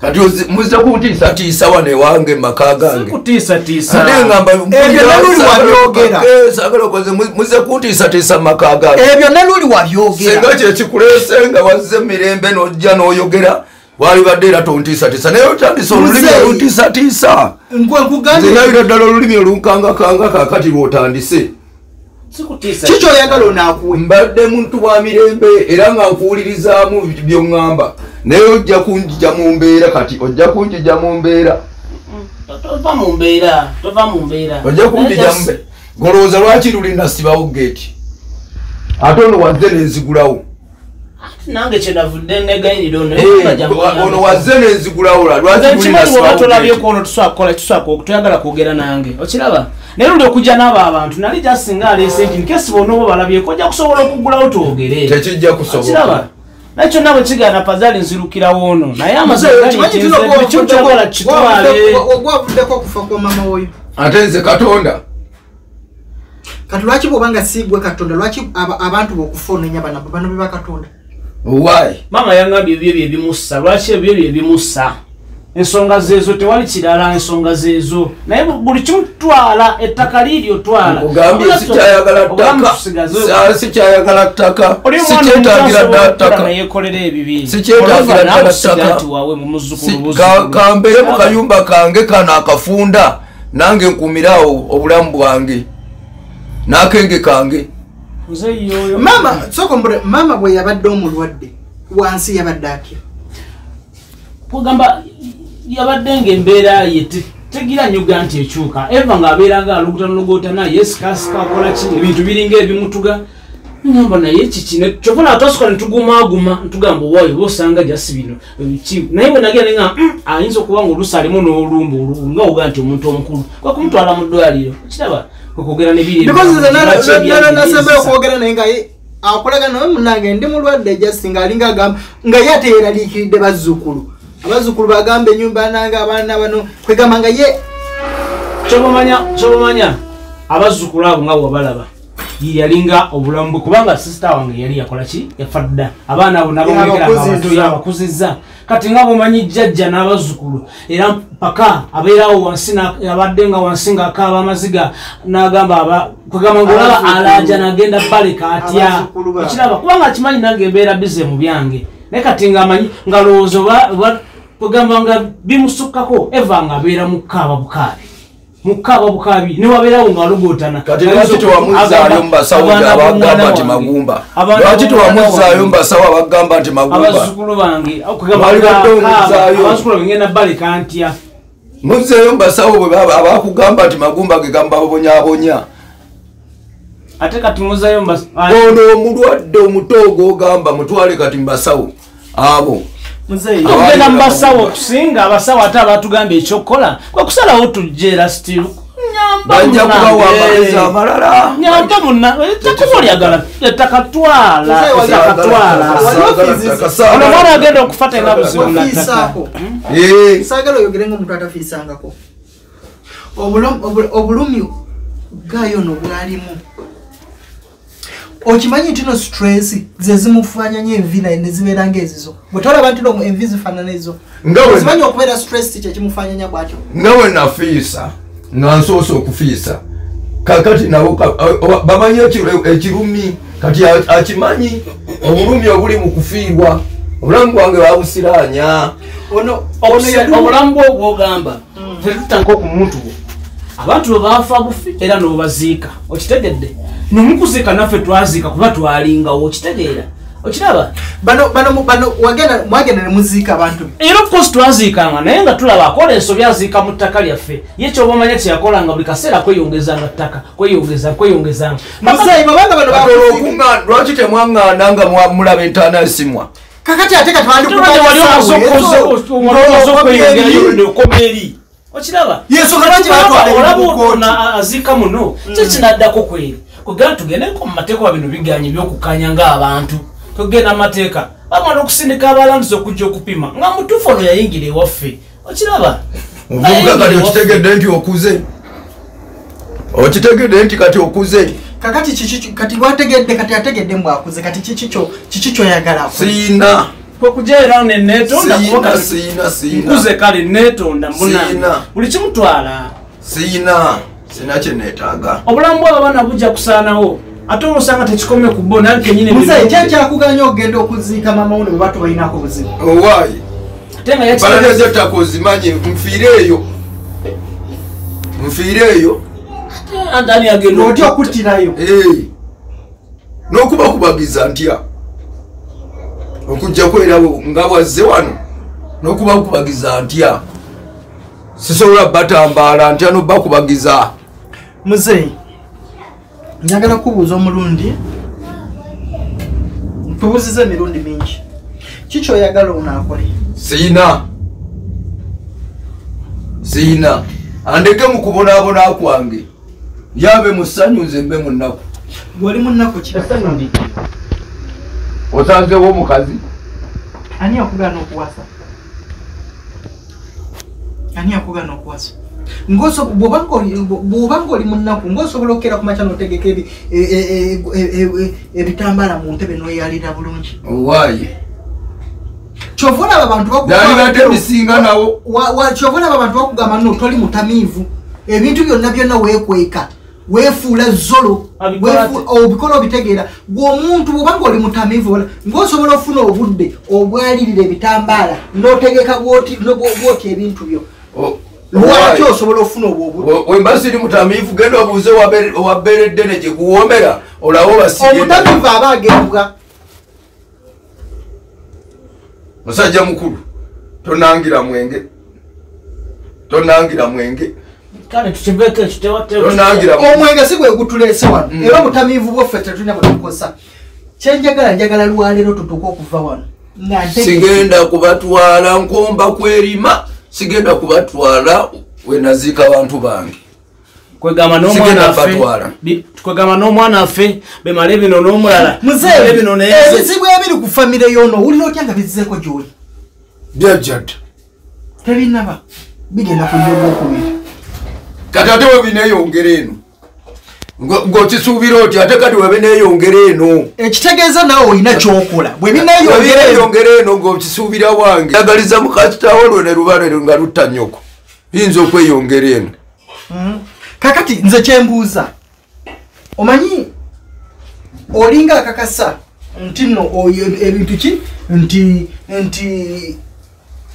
Kati muzze kuntiisatiisa wano ewange mumaka gange. Sikutiisatiisa ate ngamba Ebyo naluli wabyogera. sagala okoze muzze kuntiisatiisa mumaka gange. Ebyo ne luli wabyogera singa kyekikuleese nga wazze mirembe nojja n'oyogera walibadde era tontiisatiisa. Naye otandisa olulimi nkugambye nayira ddala olulimi olunkangakanga kakati lwotandise kikyoyagala onaakuwe? Mbadde muntu wa mirembe era nga nkuwulirizaamu byoŋŋamba. Naye ojja kunjija mu mbeera kati ojja kunjija mu mbeera. Tova mu mbeera tova mu mbeera. Ojja kunjija mu mbeera golowooza lwaki luli nasibawo geeti ate ono wazze nenzigulawo nange kyenavudde negayirira ono Eh, ono wazze nenzigulawo la lwaki luli kimanyi bwoba nasibawo tolabyeko ono tuswakola tuswako toyagala kwogera nange. Okiraba? Naye luli okujja n'abo abantu nali jasinga aleese nti nkesi bona oba balabyeko ojja kusobola okugulawo twogere. Tekijja kusoboka okiraba? Naye kyonna bwe kigaana pazali nzirukirawo ono naye kimanyi kino amazikimu kyagala kitwale gwavuddeko okufa kwa mama woyo. Ate nze katonda. Kati lwaki bwobanga siigwe katonda lwaki aba- abantu bokufa onenya bana bano beba katonda? owaayi maama yangambye ebyo bye bimussa lwaki ebyo bye bimussa ensonga zeezo tewali kirala ensonga zeezo. Naye bu- buli kimutwala ettaka liiryo twala nkugambye sikyayagala Obulamu ttaka. sikyetagira ddala ttaka. Yekolera ebibi. Sikyetagira ddala ttaka. nti wawe mu kayumba kange kano akafunda nange nkumirawo obulamu bwange. N'akenge kange mama sooka mbule mama bwe yabadde omulwadde wansi yabadde atya? Kugamba yabadde ngaembeera ye te- tegiranyuga nti ekyuka. Eva ng'abeeranga alugutanogootana yesikasika akola ki? Ebintu biringa ebimutuga ngamba naye kiki kyova naa twasooka netugumaaguma ntugamba owaayo oba osanga jasi bino ki? Naye bwe nagenda nenga ayinza okuba nga oluusi alimu n'olumba olu- nga oga nti omuntu omukulu kwa kumutwala mu ddwaliro. Kiraba kwekogera nebiri because nze nasembayo okwogera naye nga ye akolaga naye munange ndi mulwadde jasi ngaalinga agamba nga ye ate yeraliikiridde bazzukulu. Abazzukulu bagamba enyumba nange abaana bano kwegamba nga ye kyobamanya kyobamanya abazzukulu abo nga wabalaba yalinga obulamu bwe kubanga sisita wange yali yakola ki? Yafa dda abaana abo Yabakuzizza. nabomekeraabakuzizza kati nga bomanyi jjajja n'abazzukulu era paka abeerawo wansi abadde nga wansi ng'akaaba amaziga n'agamba aba- kwegamba ngaolaba alaja nagenda baleka atya ekiraba kubanga akimanyi nange embeera bize mu byange. Naye kati ngaamanyi nga lowooza kwegamba nga bimusukkako eva ng'abeera mu kaaba bukaabi mukaaba bukaabi newabeerawo ng'alogootana kati lwaki tewamuzaayo mubasawo abagamba nti magumba? Lwaki tewamuzaayo mubasawo abagamba nti magumba? Abazzukulu bange abazzukulu bange ngenda baleka ntya muzeeyo mubasawo bwe abakugamba nti magumba ge gambabonyabonya ate kati ah, ono omulwadde omuto ogwogamba mutwale kati mubasawo abo tugenda mu basawo okusinga abasawo ate abatugamba ekyokukola kwekusalawo tujjeera stiru bajja kubawa amagezi amalala nyamba muna ettaka olyagala ettaka twala Muzeeyi wali ettaka ayagala twala Saagala ttaka, ono mwana agenda okufata nga buzibu nattaka wafiisaako Eh, oyogere ngaomuntu atafiisangako. Obulumi gayo no bwalimu okimanyi nti no stress ze zimufanyanya envi naye nezibeera ngaezizo bwe tolaba nti no envi zifaanana ezo. Okimanyi okubeera stress kyekimufanyanya bwatyo? Nga we nafiisa nga nsoose okufiisa kakati nabo bamanyi ekiru- ekirumi kati akimanyi obulumi obuli mu kufiirwa? Obulamu bwange babusiraanya obulamu bwo bwogamba tetutanka ku muntu bwo abantu bwe baafa bufi era n'obaziika okitegedde? Nomukuziika naffe twaziika kuba twalingawo okitegeera? Okiraba? Mwagenda ne muziika abantu. Era ofcourse twaziikanga naye nga tulaba akola ensobi aziika mu ttaka lyaffe. Ye kyobamanya kyeyakolanga buli kaseera kweyongezanga ttaka kweyongeza kweyongezanga. Lwaki temwaŋŋaana nga mulaba entaana esimwa kakati ate kati wali omaze okweyongerayo neokoma eri okiraba olaba aziika muno kyekinaddako kweri kugenda tugendeko mu mateeka wa bino biganye ebyokukanya ng'abantu. Tugenda amateeka bamala okusindika abalambuzi okujja okupima nga mutuufu ono yayingira ewaffe. Okiraba? [LAUGHS] Ovubuka kati okitegedde nti okuze. Okitegedde nti kati okuze. Kakati kati wategedde kati ategedde mbwakuze kati kiki kyoyagala siina kwekujja era nenetonda siina siina siina nkuze kale netonda munange Siina. buli kimutwala. Siina siina kyeneetaaga obulamu bw'abaana bujja kusaanawo. Ate olwosanga tekikome ku bo naye kenyini muzeeyi kyakyakuganya okugenda okuziika mama wo ne bwe batu balinako buzibu owaayi. Ettaka ozimanyi nfiire eyo. Nfiire eyo. Otya okuttirayo Eh. n'okubakubagiza ntya okujja kwerabo nga bwazze wano n'okubakubagiza ntya? Sisobola batambaala ntya nobakubagiza muzeeyi njagala kubuuza omulundi. Tubuuziza emirundi mingi. Kikyoyagala ono akole siina siina andeke mu kubonaabona kwange. Yabe mu ssanyu nze mbe mu nnaku. Gwoli munaku ki osanzewo omukazi ani yakugaana okuwasa? Ani yakugaana okuwasa? Ng'oso- bw'oba ng'oli- bw'oba ng'oli munaku ngaosobola okukera ku makya notegeka e- e- e- ebitambaala mu ntebe noyalira bulungi. Owaaye kyova olaba abantu baku- nalibadde bisinga nawo. Wa- wa- kyova olaba abantu bakugamba no toli mutamiivu. Ebintu byonna byonna weekweka weefuula zolo obikola obitegeera. Gweomuntu bwoba ngaoli mutamiivu wala- ng'osobola ofuna obudde obwalirira ebitambaala n'otegeka bwoti no- bwo- bwoti ebintu byo. O- lwaki owaaye. osobola ofuna obwo obudde? We- wemba siri mutamiivu genda obuuze owabeeredde ne gyekuwoomera olawo basiye omutamiivu aba agendwa musajja mukulu tonangira mwenge tonangira mwenge kale tukiveeko ekyo tewatewa tonangira mwenge. omwenge si gwe gutuleese wano Mm. era obutamiivu bwaffe tetulina bwetukosa kyenjagala njagala lwaleero tutuuka okuva wano. Sigenda kubatwala nkomba kwerima sigenda kubatwala wenaziika bantu bange. Kwegamba n'omwana affe batwala. bi- kwegamba n'omwana affe bemale bino n'omulala ebizibu ebiri ku famire yono owulira otya nga bizizeeko gyoli? Byajjadde tebinaba bigenda kuyoga okubiri kati ate webineeyongera eno? Ngo- ng'okisuubira oti ate kati webineeyongera eno? Ekitegeeza naawe olina kyokola. Bwe bineeyongera eyo webineeyongera eno ng'okisuubira wange. Yagaliza mukakitawo lwe ne luba lwe nga lutta nnyoko. Biyinza okweyongera eno? Kakati nze kyembuuza omanyi olinga akakasa nti no oyo ebintu ki? Nti nti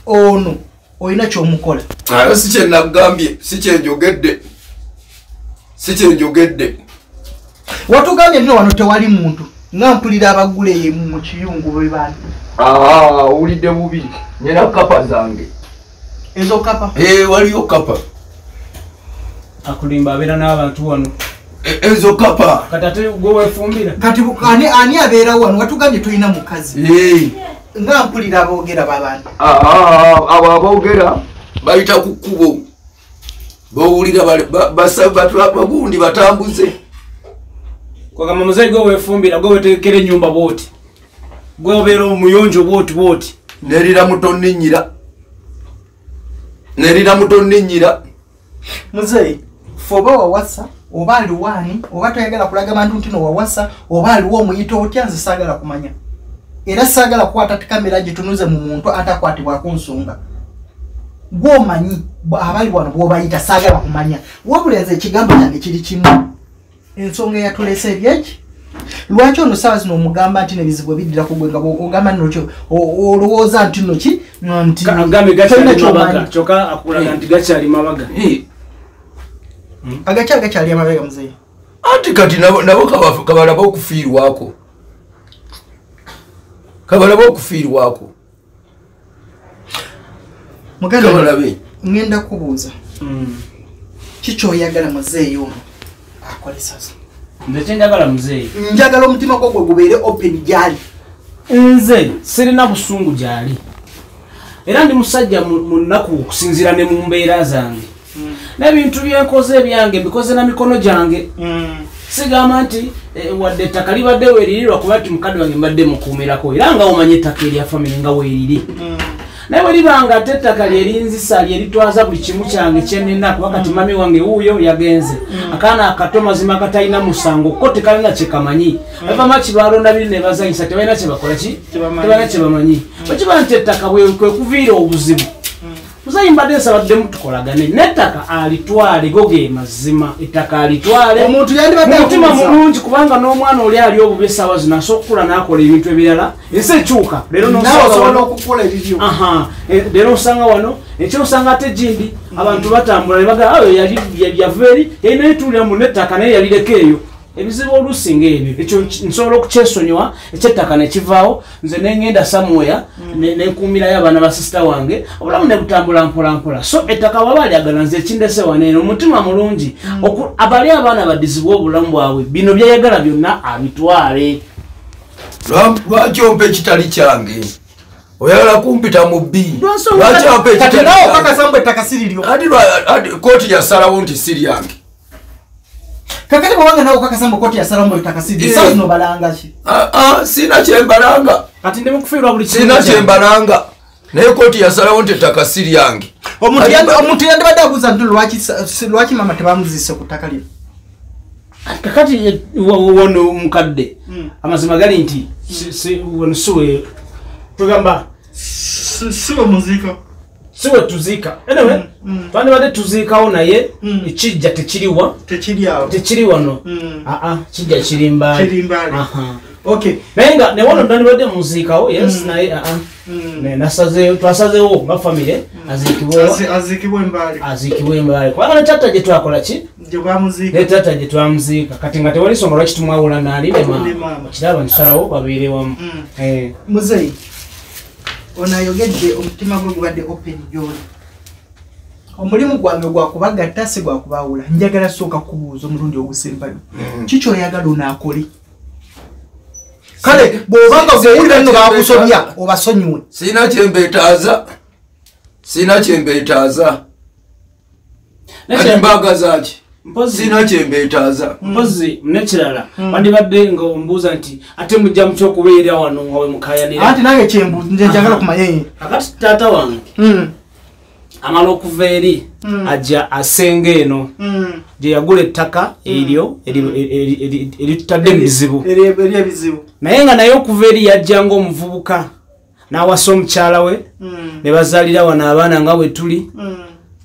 ono olina kyomukola. Ayo si kyenagambye si kyenjogedde si kyenjogedde watugambye nti no wano tewali muntu nga mpulira abagula eyo mu kiyungu aa owulidde bubi. Nyina kapa zange. Ezo kapa Eh, waliyo kapa akulimba abeera n'abantu wano ezo kapa. Kati ate gwe weefumbira kati ani ani abeera wano watugambye tulina mukazi Eh, nga mpulira aboogera babandi aa, abo aboogera bayita ku kkubo. Bowulira bagundi batambuze. Kwegamba muzeyi gwe weefumbira gwe wetegekera ennyumba bwoti. Gwe obeera omuyonjo bwoti bwoti. Nerira mutonninyira nerira mutonninyira muzeeyi fe oba wawasa oba aliwaani oba toyagala kulaga bantu nti nowawasa oba aliwo omuyita otya nze saagala kumanya. Era saagala kukwata kamera gitunuze mu muntu atakwatibwako nsonga. Gwomanyi abali wano bwobayita saagala kumanya. Wabula nze ekigambo kyange kiri kimu. Ensonga eyatulesa ebyeki? Lwaki ono saawa zino omugamba nti nebizibu ebiddira ku gwe nga ogamba nokyo olowooza nti nti gakyali mabaga. kyomanyi. Kyokka akulaga nti gakyali mabaga Eh, agaky agakyali amabega muzeeyi anti kati nabo nabo kaba- kabalaba okufiirwako kabalaba okufiirwako kabalabe ngenda kubuuza. Kikyoyagala muzeeyi ono akolesasa nze kyenjagala muzeeyi njagala omutima gwo gwe gubeere open gyali. Nze sirina busungu gyali. Era ndi musajja mu mu nnaku okusinziira ne mu mbeera zange n'ebintu byenkoze ebyange mbikoze na mikono gyange. Sigamba nti eh, wadde ettaka libadde weeririrwa kuba nti mukadde wange mbadde mukuumirako era nga omanye ettaka erya famire nga weeriri. Naye bwe libanga ate ettaka lyerinzisa lyeritwaza buli kimu kyange kyenina kuba kati mami wange wuuyo yagenze. Akaana akato mazima katalina musango ko tekalina kyekamanyi bavama kibalonda biri ne bazanyisa tebalina kyebakola ki? Tebalina kyebamanyi bwekiba nti ettaka bwe kwe kuviira obuzibu muzayi mbadde nsabaddemu tukolagane nettaka alitwale go ge mazima ettaka alitwale. Mutima mulungi kubanga n'omwana oli ali obubi esaawa zino asobola okukula n'akola ebintu ebirala. Ensi ekyuka leero osobola wano aha eh, osanga wano ekyo osanga ate gindi abantu batambula ne bagaa ayo yali ya- yava eri yalina yituulira mu nettaka naye yalireko eyo ebizibu oluusi ngaebyo ekyo ki- nsobola okukyesonyiwa ekyettaka nekivaawo nze nengenda samweya nenkuumirayo abaana ba sisita wange obulamu ne butambula mpolampola. So ettaka waba lyagala nze ekindese waneeno omutima mulungi. Oku- abali abaana badizibwa obulamu bwabwe bino byayagala byonna abitwale. Lwa- lwaki ompa ekitali kyange? Oyagala kumpita mu bbi lwaki ompa kati ekitali kyange? okakasa mbu ettaka si liryo. Ati lwa- ati kooti yasalawo nti si lyange kakati bwabanga nawe okakasa mbu koti yasalamu ettaka si liryo Eh. sawa zino balanga ki Ah, ah, sina kyembalanga kati ndimukufiirwa buli sirina kimu kyange. kyembalanga naye kooti yasalawo nti ettaka si lyange omuntu yandibadde abuuza nti lwaki sa- maama tebamuziise ku ttaka lye kakati wano mukadde Mm. amazima gali nti si- si- wano siwe tugamba siwe muziika siwe tuziika anyway mm. twandibadde tuziikawo naye Mm. ekijja tekiriwa tekiri wano Mm. aa kijja kiri mbaali mbaali okay. Naye nga newano nandibadde muziikawo yes naye aa. Mm. Twasazeewo nga famire aziikibwe aziikibwa mbali. Aziikibwe embaali kubanga ne taata gye twakola ki gye bamuziika ne taata gye twamuziika kati nga tewali nsonga lwaki tumwawula naali ne maama kiraba nsalawo babeere wamu. Mm. Eh. muzeyi ono ayogedde omutima gwe gubadde open gyoli. Omulimu gwange gwakubagatta si gwakubaawula njagala sooka kubuuza omulundi ogusembayo kiki oyagala onaakole? Kale bw'obanga gwewulira nno bakusobya obasonyiwe. Sirina kyembeetaaza sirina kyembeetaaza kati kya- sirina kyembeetaaza. Mpozi nekirala wandibadde nga ombuuza nti ate mujja mutya okubeera wano nga we mukayanira anti nange kyembuuza nze njagala kumanya kakati taata wange amala okuva eri ajja asenga eno. Gye yagula ettaka eryo eri- eri- eri- eritutadde mu bizibu eri ebizibu. Naye nga naye okuva eri yajja ngaomuvubuka n'awasa omukyala we ne bazaalira wano abaana nga bwe tuli.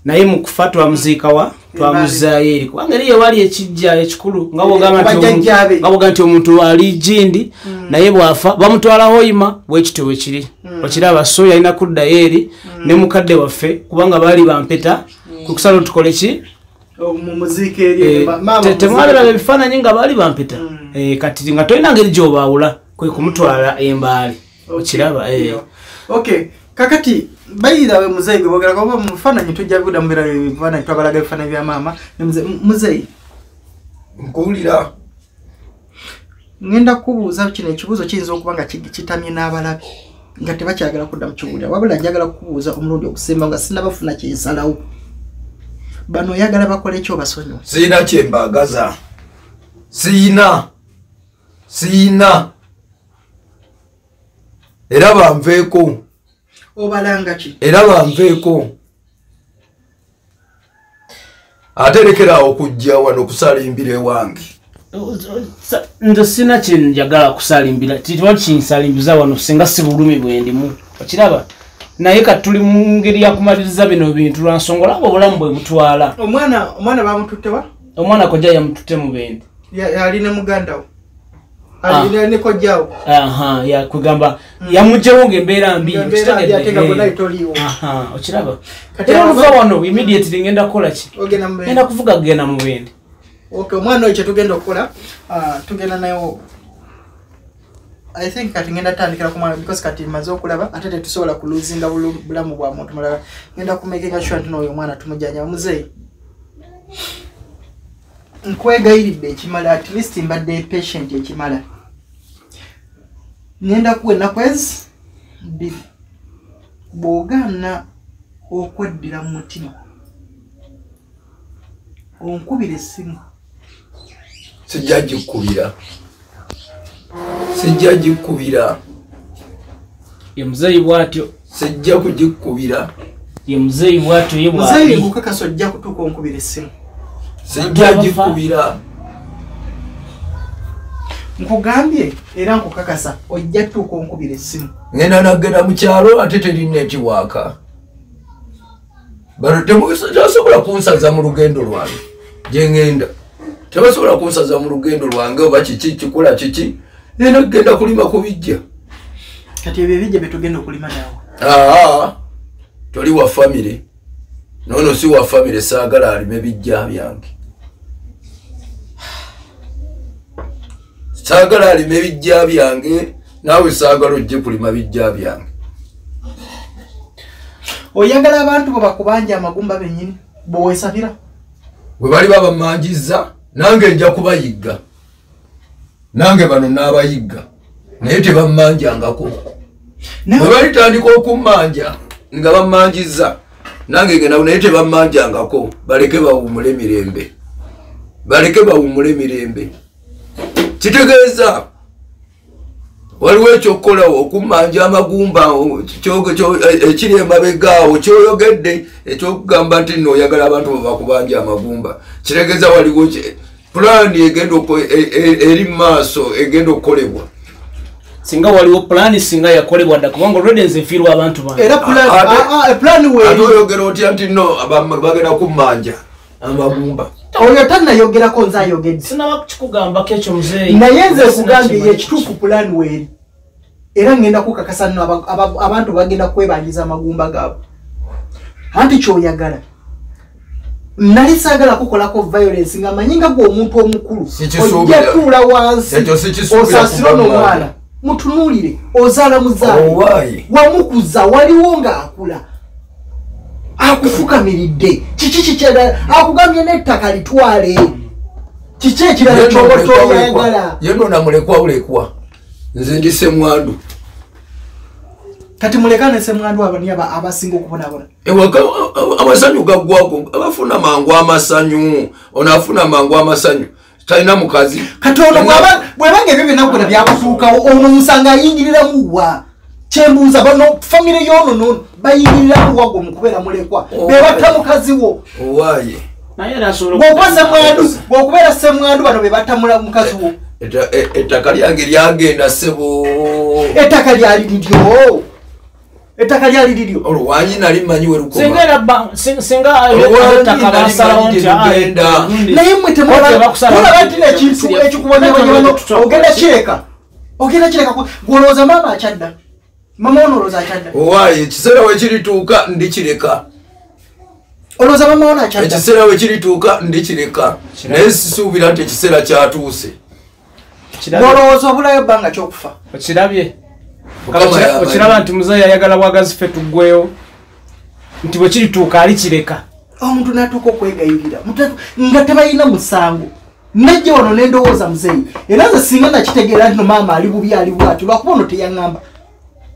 Naye mu kufa twamuziikawa twamuzaayo eri kubanga eri yewali ekijja ekikulu nga bwogamba nti omuntu- ali jindi naye bwafa bamutwala hoima bwekityo bwe kiri. Okiraba so yalina kuddayo eri ne mukadde waffe kubanga baali bampeta. Kukusala tukole ki? Eh, temwabiraba ebifaananyi nga baali bampeta. Eh, kati nga tolina ngeri gyobaawula kwe kumutwala embaali. Okiraba eh. okay. Kakati bayirawe muzeyi gwe bogerako oba mubifaananyi tujja kuda mubira ebifaananyi twabalaga ebifaananyi bya maama. Ne muzeyi- mu- muzeyi nkuwulira. Ngenda kubuuza kino ekibuuzo kiyinza okuba nga ki- kitamye n'abalabi nga tebakyagala kudda mu kiwulira wabula njagala kubuuza omulundi okusemba nga sinabafuna kyensalawo. Bano oyagala bakole eki obasonyiwa sirina kyembaagaza siyina. Siyina. Era banveeko obalanga ki? Era banveeko ate lekeraawo okujja wano okusalimbira ewange. Nze sina kyenjagala kusalimbira. Tiwa kinsalimbiza wano singa si bulumi bwendimu okiraba naye kati tuli mu ngeri yakumaliriza bino bintu lwansonga olaba obulamu bwe butwala omwana omwana bamututtewa omwana kojja yamututte mu bende. Ali ne mugandawo Ah. Ali ne kojjawo aha yakugamba yamugjewo ngaembeera mbi Embeera mbi ate nga bonna itoliiwo. Aha, okiraba. Era aba- oluva wano immediately ngenda kukola ki? Ngenda kuvuga kugenda mu bende. Okay omwana oyo kyetugenda okukola ah, tugenda nayo i think kati ngenda tandikira ku mwana because kati maze okulaba ate tetusobola kuluzinga bulamu bwa muntu mulala. Ngenda kumakinga sure nti n'oyo omwana tumujanja muzeeyi nkwegayiridde ekimala at least mbadde patient ekimala. Ngenda kuwa ennaku ezi bbiri bw'ogaana okweddira mu mutima onkubira essimu. Sijja gikkubira sijja gikkubira ye muzeeyi bwatyo sijja kugikkubira ye muzeeyi bwatyo ye muzeeyi bwali ngukakasa ojja kutuuka onkubira essimu sijja gikkubira nkugambye era nkukakasa ojja tuuka onkubira essimu. Ngenda nagenda mu kyalo ate teri netiwaaka bano tebasobola kunsaza mu lugendo lwange. Gyengenda tebasobola kunsaza mu lugendo lwange oba kiki kikula kiki? Nenda kugenda kulima kubijja kati ebyo ebijja byetugenda okulima naawe. Aa toli wa famire. Nono si wa famire saagala alime bijja byange saagala alime bijja byange naawe saagala ojje kulima bijja byange. Oyagala abantu bo bakubanja amagumba bennyini bweweesabira bwe baliba bamanjiza nange nja kubayigga nange bano n'abayigga naye tebammanjangako. Bwe balitandika okummanja nga bammanjiza nange ngenda naye tebammanjangako. Baleke bawumule mirembe. Baleke bawumule mirembe kitegeeza. Waliwo ekyokukola okumanja amagumba ekiri emabegaawo kyoyogedde ekyokugamba nti nooyagala abantu bebakubanja amagumba. Kiregeza waliwo pulaani egenda e- e- eri mu maaso egenda okukolebwa. Singa waliwo pulaani singa yakolebwa dda kubanga olwedde nze nfiirwa abantu bange. Era plan- Ate- plan ate weeri oyogera otya nti no bagenda kumanja amagumba oyo tannayogerako nze ayogedde sinaba kukigambako ekyo muzeeyi. Naye nze nkugambye yekituufu pulaani weeri era ngenda kukakasa nno aba- aba- abantu bagenda kwebanjiza amagumba gaabwe. Anti kyoyagala nali saagala kukolako violence nga manyi nga gwe omuntu omukulu ojja tuula wansi Ekyo sikisuubira osaasira ono kuva mu omwana mutunuulire ozaala muzaale Owaayi. wamukuza waliwo ng'akula akufukamiridde kiki kikyagala? Akugambye n'ettaka litwale. Kiki ekirala kyoba kyoyagala yeno namulekwa bulekwa nze ndi semwandu. Kati mulekane semwandu abani aba- abasinga okubonabona. Ewaka amasanyu gaggwako abafuna mangu amasanyu. Ono afuna mangu amasanyu. Talina mukazi. Kati ono bwebanga ebyo byonna ggona byakutuukawo ono musanga ayingiriramuwa kyembuuza bano famire y'ono nono bayingiriramuwa gwe mukubeera mulekwa. Oh, bebatta mukazi wo. Owaaye okugamba- semwandu bwokubeera semwandu bano bebatta mula- mukazi wo. Etta- e- ettaka lyange lyagenda sebo ettaka lyali liryo. Ettaka lyali liryo. Olwanyi nali manyi nti ah, mwe temulaba nti nekintu Siriya- ekikubonyabonyabano ogenda kireka ogenda kireka gwolowooza maama akyadda mama ono olowooza akyadda owaaye ekiseera wekirituuka ndikireka. Olowooza mama ono akyadda ekiseera wekirituuka ndikireka. Naye sisuubira nti ekiseera kyatuuse. Gwolowooza obulayo ebbanga kyokufa? Okirabye? Okiraba nti muzeeyi ayagala bwagazi ffe tuggweyo nti bwe kirituuka alikireka. Omuntu natuuka okwegayirira nga tebalina musango. Najja wano nendowooza muzeeyi era nze singa nakitegeera nti no maama ali bubi ali bwati lwakuba ono teyaŋŋamba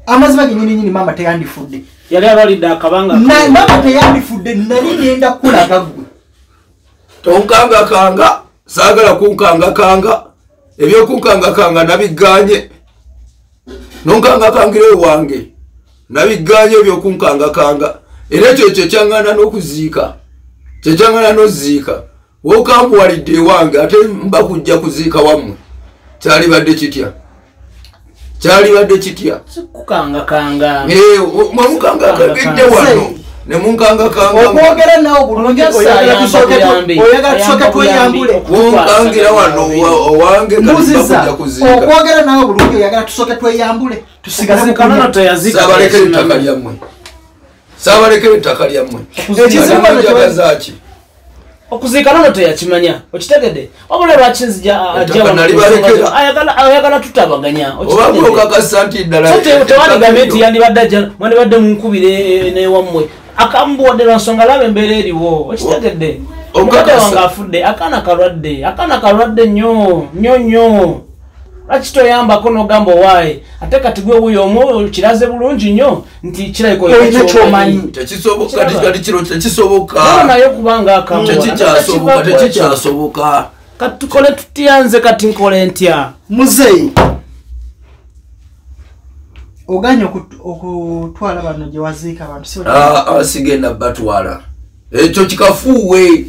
amazima genyininyini maama teyandifudde. Yali abalidde akabanga Na- maama teyandifudde nali ngenda kulaga gwe tonkangakanga saagala kunkangakanga. Ebyokunkangakanga nabiganye nonkangakangire ewange nabiganye ebyokunkangakanga. Era ekyo ekyo kyaŋŋana n'okuziika kyekyaŋŋana n'oziika. Wokambuwalidde ewange ate mba kujja kuziika wammwe kyalibadde kitya kyalibadde kitya? Eh, o- mwamukangakagidde wano. Nemunkangakanga okwogera nawe bulungi Olugasa oyagala ayamba tusooke tu- buyambi. oyagala tusooke Ayamba tweyambule buyambi. wonkangira wano owa- owange okwogera nawe bulungi oyagala tusooke tweyambule saabalekera ettaka lyammwe. Saabalekera ettaka lyammwe. Ekizimba kino njagazaki okuziika nono teyakimanya okitegedde? Wabula lwakinzija Ettaka nalibalekera. ayagala tutabaganya oba gwokakasa nti ddala tewaligambe nti yandibadde mwandibadde munkubire newammwe akambuwadde lwa nsonga laba embeera eriwo okitegedde? Omukadde wange afudde akaana kalwadde akaana kalwadde nnyo nnyo nnyo lwaki toyambako nogamba owaaye? Ate kati gwe wuyo omu kiraze bulungi nnyo nti Nalo naye kubanga akamu. Tekikyasoboka tekikyasoboka. kati tukole tutya nze kati nkole ntya? Muzeeyi oganye okut- okutwala bano gye waziika abantu Ah, ah, sigenda batwala. Ekyo kikafuuwe.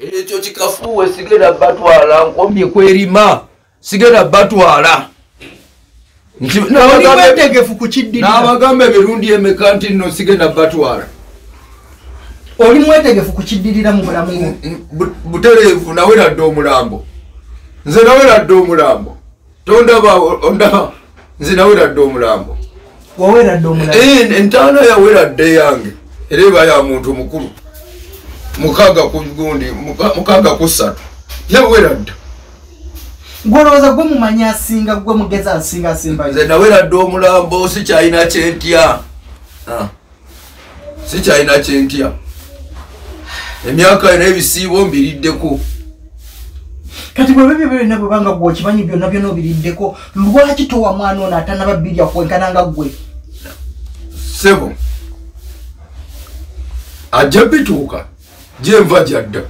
Ekyo kikafuuwe sigenda batwala nkomye kwerima sigenda batwala. Nti- oli n'abagambe- mwetegefu kukiddirira n'abagamba emirundi emeka nti nno sigenda batwala? Oli mwetegefu kukiddirira mu bulamu bwo? Bu- butereevu naweradde omulambo. Nze naweradde omulambo. Tondaba ondaba nze naweradde omulambo. Eh, entaana yaweradde yange. Era eba ya muntu mukulu. Mukaaga ku gundi muka- mukaaga ku ssatu. Yaweradde gwolowooza gwe mumanyi asinga gwe mugezi asinga asimbayo nze naweradde omulambo sikyalina kyentya. Sikyalina kyentya. Emyaka n'ebisiibo mbiriddeko. Kati bwe bebyo byonna bwebanga gwe okimanyi byonna byonna obiriddeko lwaki towa mwana ono atanaba bbirya kwenkana nga ggwe? Sebo ajja bituuka gyenva jadda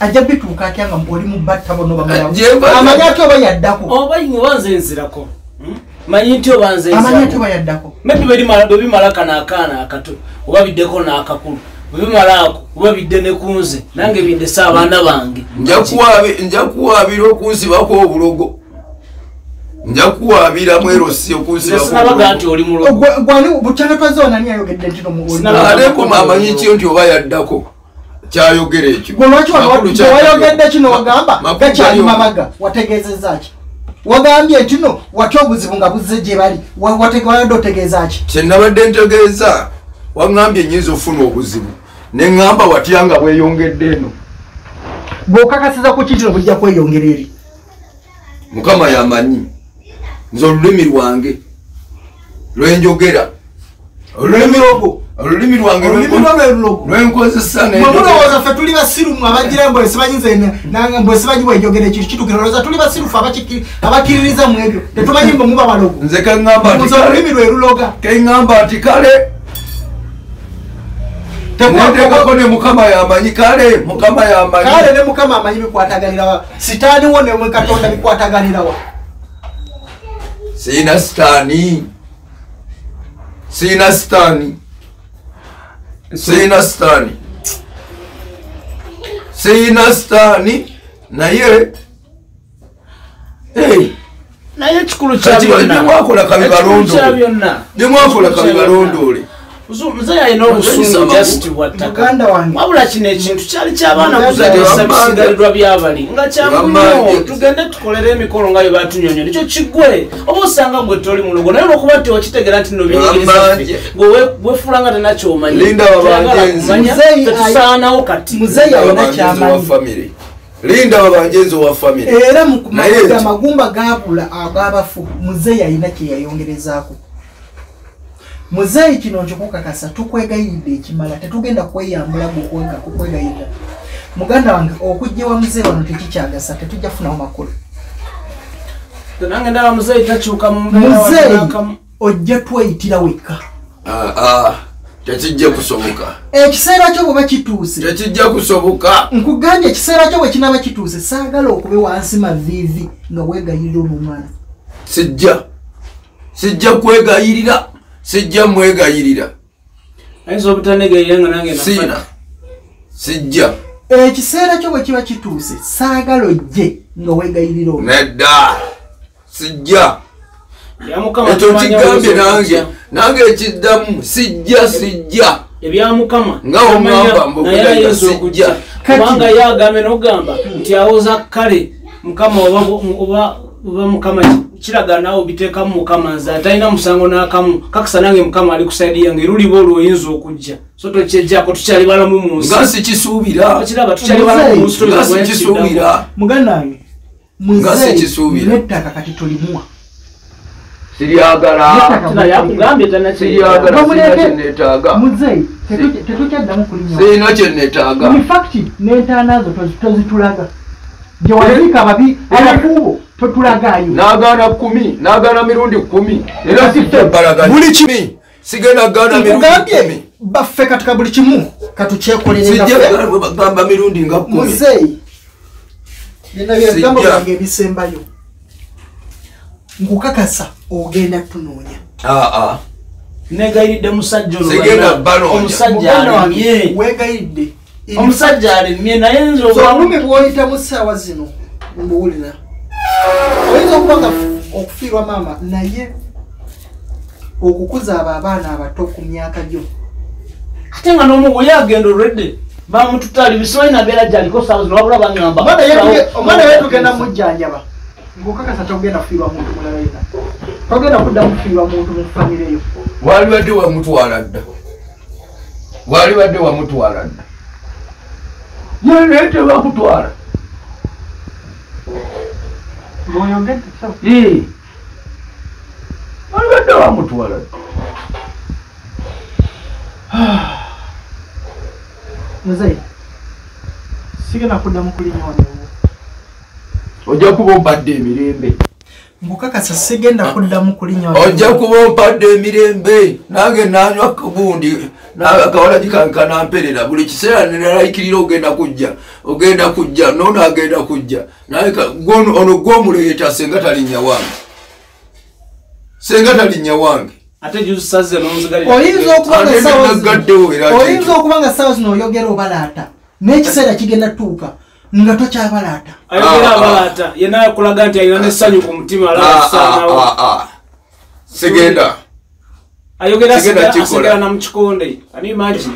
ajja bituuka atya nga oli mu batta bono Gye mba- amanyi ate oba yaddako? Oba yimuba nze nzirako manyi nti obanze amanyi ati bayaddako maybe bwe bimala kano akaana akato oba biddeko n'akakulu bwe bimala ako oba bidde ne ku nze nange bindese abaana bange. Nja kuwaabira okunsibako obulogo. Nja kuwaabira mwerosi nze okunsibako sinabaga nti oli mulogo. Gwani bukyanga twaziwanani ayogedde ntino Sinaba- ate koma amanyi kyo nti oba yaddako kyayogera ekyo. Wayogedde kino wagamba gakyali kyali- mabaga wategeezezza ki? Wagambye ntino watya obuzibu nga buzze gye bali? Wa- wate- wayadde otegeeza ki? Kyenabadde ntegeeza waŋŋambye nyinza ofuna obuzibu. Neŋŋamba watya nga bweyongedde eno? Bw'okakasiza ku kitino bujja kweyongera eri? Mukama yamanyi nze olulimi lwange lwenjogera olulimi olwo olulimi lwange lwenkozesa Mwe mulowooza ffe tuli basiru mwe abagira mbwe simanyi nze nange mbwe simanyi bwenjogera ekintu kitukira olowooza tuli basiru ffe abakiki- abakkiririza mu ebyo. Tetumanyi mbe muba balogo. Nze kale olulimi lwe luloga. keŋŋamba nti kale neteekako ne mukama yamanyi kale mukama kale yamanyi ne mukama amanyi bikwataganirawa sitaaniwo ne mwe katonda bikwataganirawa siina sitaani. Siina sitaani siina sitaani siina sitaani naye Hey, naye ekikulu kya kati byonna. byemwakola ekikulu kya kabibalondoole byonna byemwakola kabibalondoole muze alina obusungu wange. wabula kino ekintu kyali ky'abaana wange. bisigalirwa byabali. Nga kyamunyo tugende tukolere emikolo nga bye batunyonyo. Nikyo kiggwe oba osanga gwe toli mulogo naye olwokuba tewakitegera nti no binyigirizaffe Bamanje. gwe wefuula nga tenakyomanyi. Linda babanje nzi. Muzeeyi tetusaanawo kati. Muzeeyi alina kyamanyi linda babanjenzi wa famire era mu amagumba gabula agabafu muzeeyi alina kyeyayongerezaako muzeeyi kino nkikukakasa tukwegayiridde ekimala tetugenda kweyambula gwekwega kukwegayirira muganda wange okujja ewa muzeeyi wano tekikyagasa tetujja kufunawo makulu. Nange ndaba muzeeyi takyuka mu mbeera muzeeyi wadde ojja tweyitira wekka. Ah, ah, tekijja kusoboka. Ekiseera kyo bweba kituuse tekijja kusoboka. Nkugambye ekiseera kyo bwe kinaba kituuse saagala okube wansi maviivi nga weegayirira omumwana sijja. Sijja kwegayirira sijja mwegayirira. Ayinza obutanegayira nga nange nafa sijja. Ekiseera kyo bwe kiba kituuse saagala ojje nga weegayirira omwana nedda. Sijja. Ekyo kigambye nange. Nange ekiddamu. Sijja sijja. Ebyamukama Nga omugamba tumanya mbugulira naye ayinza okujja. kubanga ye agambye n'okugamba nti awoza kale mukama oba oba mukama kiraga naawe obiteekamu mukama nze atalina musango n'akamu. Kakisa nange mukama ali kusaidi yange luliba olwo oyinza okujja. So tokyejjako tukyali balamu mu nsi. Nga sikisuubira kiraba tukyali balamu mu nsi toyinza muzeeyi sikisuubira. n'ettaka kati tolimuwa. Tetukyaddamu kyenetaaga in fact n'entaanazo tozi- tozitulaga. Gye waziika ababi abakuubo totulagaayo nagaana kumi nagaana mirundi kumi. Era sifebalagani buli kimi sigenda gaana mirundi kumi. baffe katika buli kimu katukyekolere sijja nga gamba mirundi nga muzeeyi bino byebigambo byange ebisembayo. Nkukakasa ogenda tunoonya. Aa. Negayiridde musajja omusajja alimye weegayiridde. Omusajja alimye naye nze olumi bwoyitamu ssaawa zino mbuwulira oyinza okuba nga okufiirwa maama naye okukuza abo abaana abato ku myaka gyo. Ate nga n'omugu ye agenda olwedde bamututali bisobola nabeera gyaliko saawa zino wabula bangamba omwana we tugenda mujjanjaba. Ngokakasa togenda kufiirwa muntu mulala yena togenda kudda mufiirwa muntu mu famire yo wali badde wamutwala dda? Wali badde wamutwala dda? Yanaye tebakutwala ngaoyogedde sawa Ii. wali badde wamutwala muzeyi sigenda kuddamu kulinyonewo ojja kuba ompadde emirembe ngokakasa sigenda kuddamu kulinyonewo ojja kuba ompadde emirembe nange nanywa kabundi akawalagi kange kanamperera buli kiseera neralayikirira ogenda kujja ogenda kujja nono agenda kujja. Naye ono gwomuleeta senga talinnya wange. Senga talinnya wange. Oyinza okuba nga essaawa zino oyogera obalaata n'ekiseera kigenda tuuka nga tokyabalaata. Ayogera Ah, ah. abalaata yenna akulaga nti alina nessanyu ku mutima Ah, alaba ah, sigenda. Ayogera asigala- kikola. asigala na mukikonde ani imagine?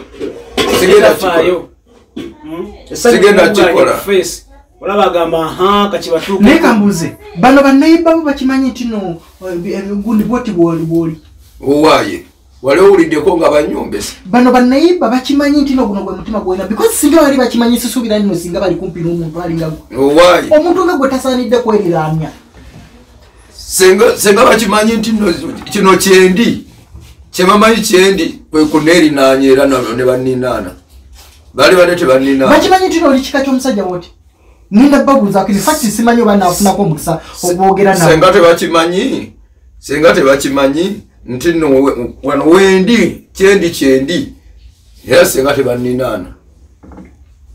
Sigenda kikola. face. Olaba agamba aha kakibatuuka naye kambuuze bano bannayibba bo bakimanyi nti no gundi bwoti bwoli bwoli? Owaaye wali owuliddeko nga banyombesa bano bannayibba bakimanyi nti no guno gwe mutima gwena because singa bali bakimanyi sisuubira nno singa bali kumpi n'omuntu alinga gwe. Owaaye omuntu nga gwe tasaanidde kweriraanya senga senga bakimanyi nti no kino kyendi kyebamanyi kyendi kwe kuneerinaanya era ne baninaana bali bade tebaninaana bakimanyi nti nooli kika ky'omusajja bwoti? Ninda babuuza kini fakti simanyi oba naafunako omukisa ogwogera nawe senga tebakimanyi senga tebakimanyi nti no we- wano wendi kyendi kyendi. Era senga tebaninaana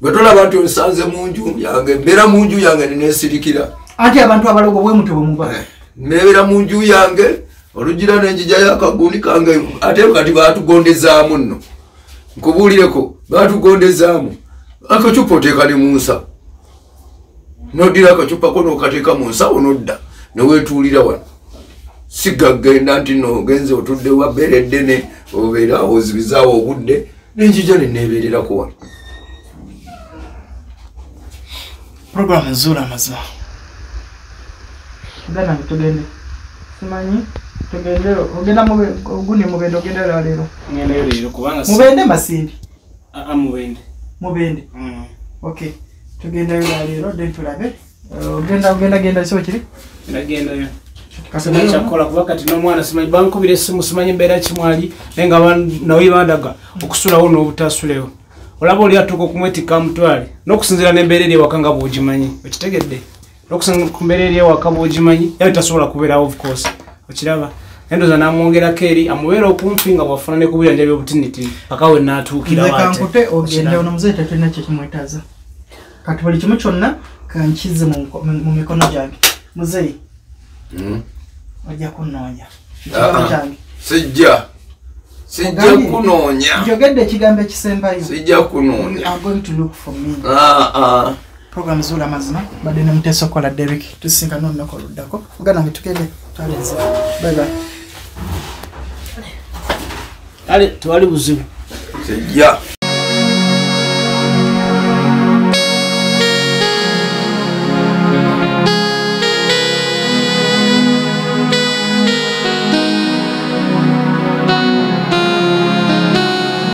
bwe tolaba nti onsanze mu nju yange mbeera mu nju yange neneesirikira anti abantu abalogo bwe mutwe bwe muba. Nebeera mu nju yange olugira nenjijayo akagundi kange ate kati batugondezaamu nno. Nkubuulireko batugondezaamu akacupa oteeka ne munsa nodira akacupa ko nokateeka mu nsawo nodda newetuulira wano sigagenda nti nogenze otudde wabbeera eddene obeera ozibizaawo obudde nenjija neneebererako wano. Programu nzuula amazima. Gana tugende. Simanyi? Tugende ogenda gundi mubende ogenda era leero. Ngendayo leero kubanga si- mubende masindi? Mubende. Mubende. Mm. okay tugendayo era leero then tulabe. Eh, ogenda ogenda genda kiso kiri? Kasubira sina kyakukola kuba kati n'omwana simanyi bankubira essimu simanyi mbeera kimwali naye nga nawe bandaga okusulawo n'obutasulewo olaba oli atuuka okumwetikka mutwale n'okusinzira n'embeera eri ewaka nga bw'ogimanyi. Okitegedde? N'okusinzira ku mbeera eri ewaka bw'ogimanyi yawe tasobola kubeerawo of course. Okiraba? Endoza n'amwongerako eri amubeera okumpi nga bwafuna ne ku buyanja by'obutinitini paka we n'atuukira nze kankute ogende ono muzeeyi tetulina kyekimwetaaza kati buli kimu kyonna kankize mu mikono gyange. Muzeeyi. Ojja kunoonya. Ah, ekigambo ah. kyange sijja. Sijja kunoonya. njogedde ekigambo ekisembayo. Sijja You kunoonya are going to look for me. Ah, ah. program zuula mazima. Badde ne muteesa okukola derek tusisinkana olunaku oluddako. Uganange tugende. Twalenze bye bye. Kale tewali buzibu. Sijja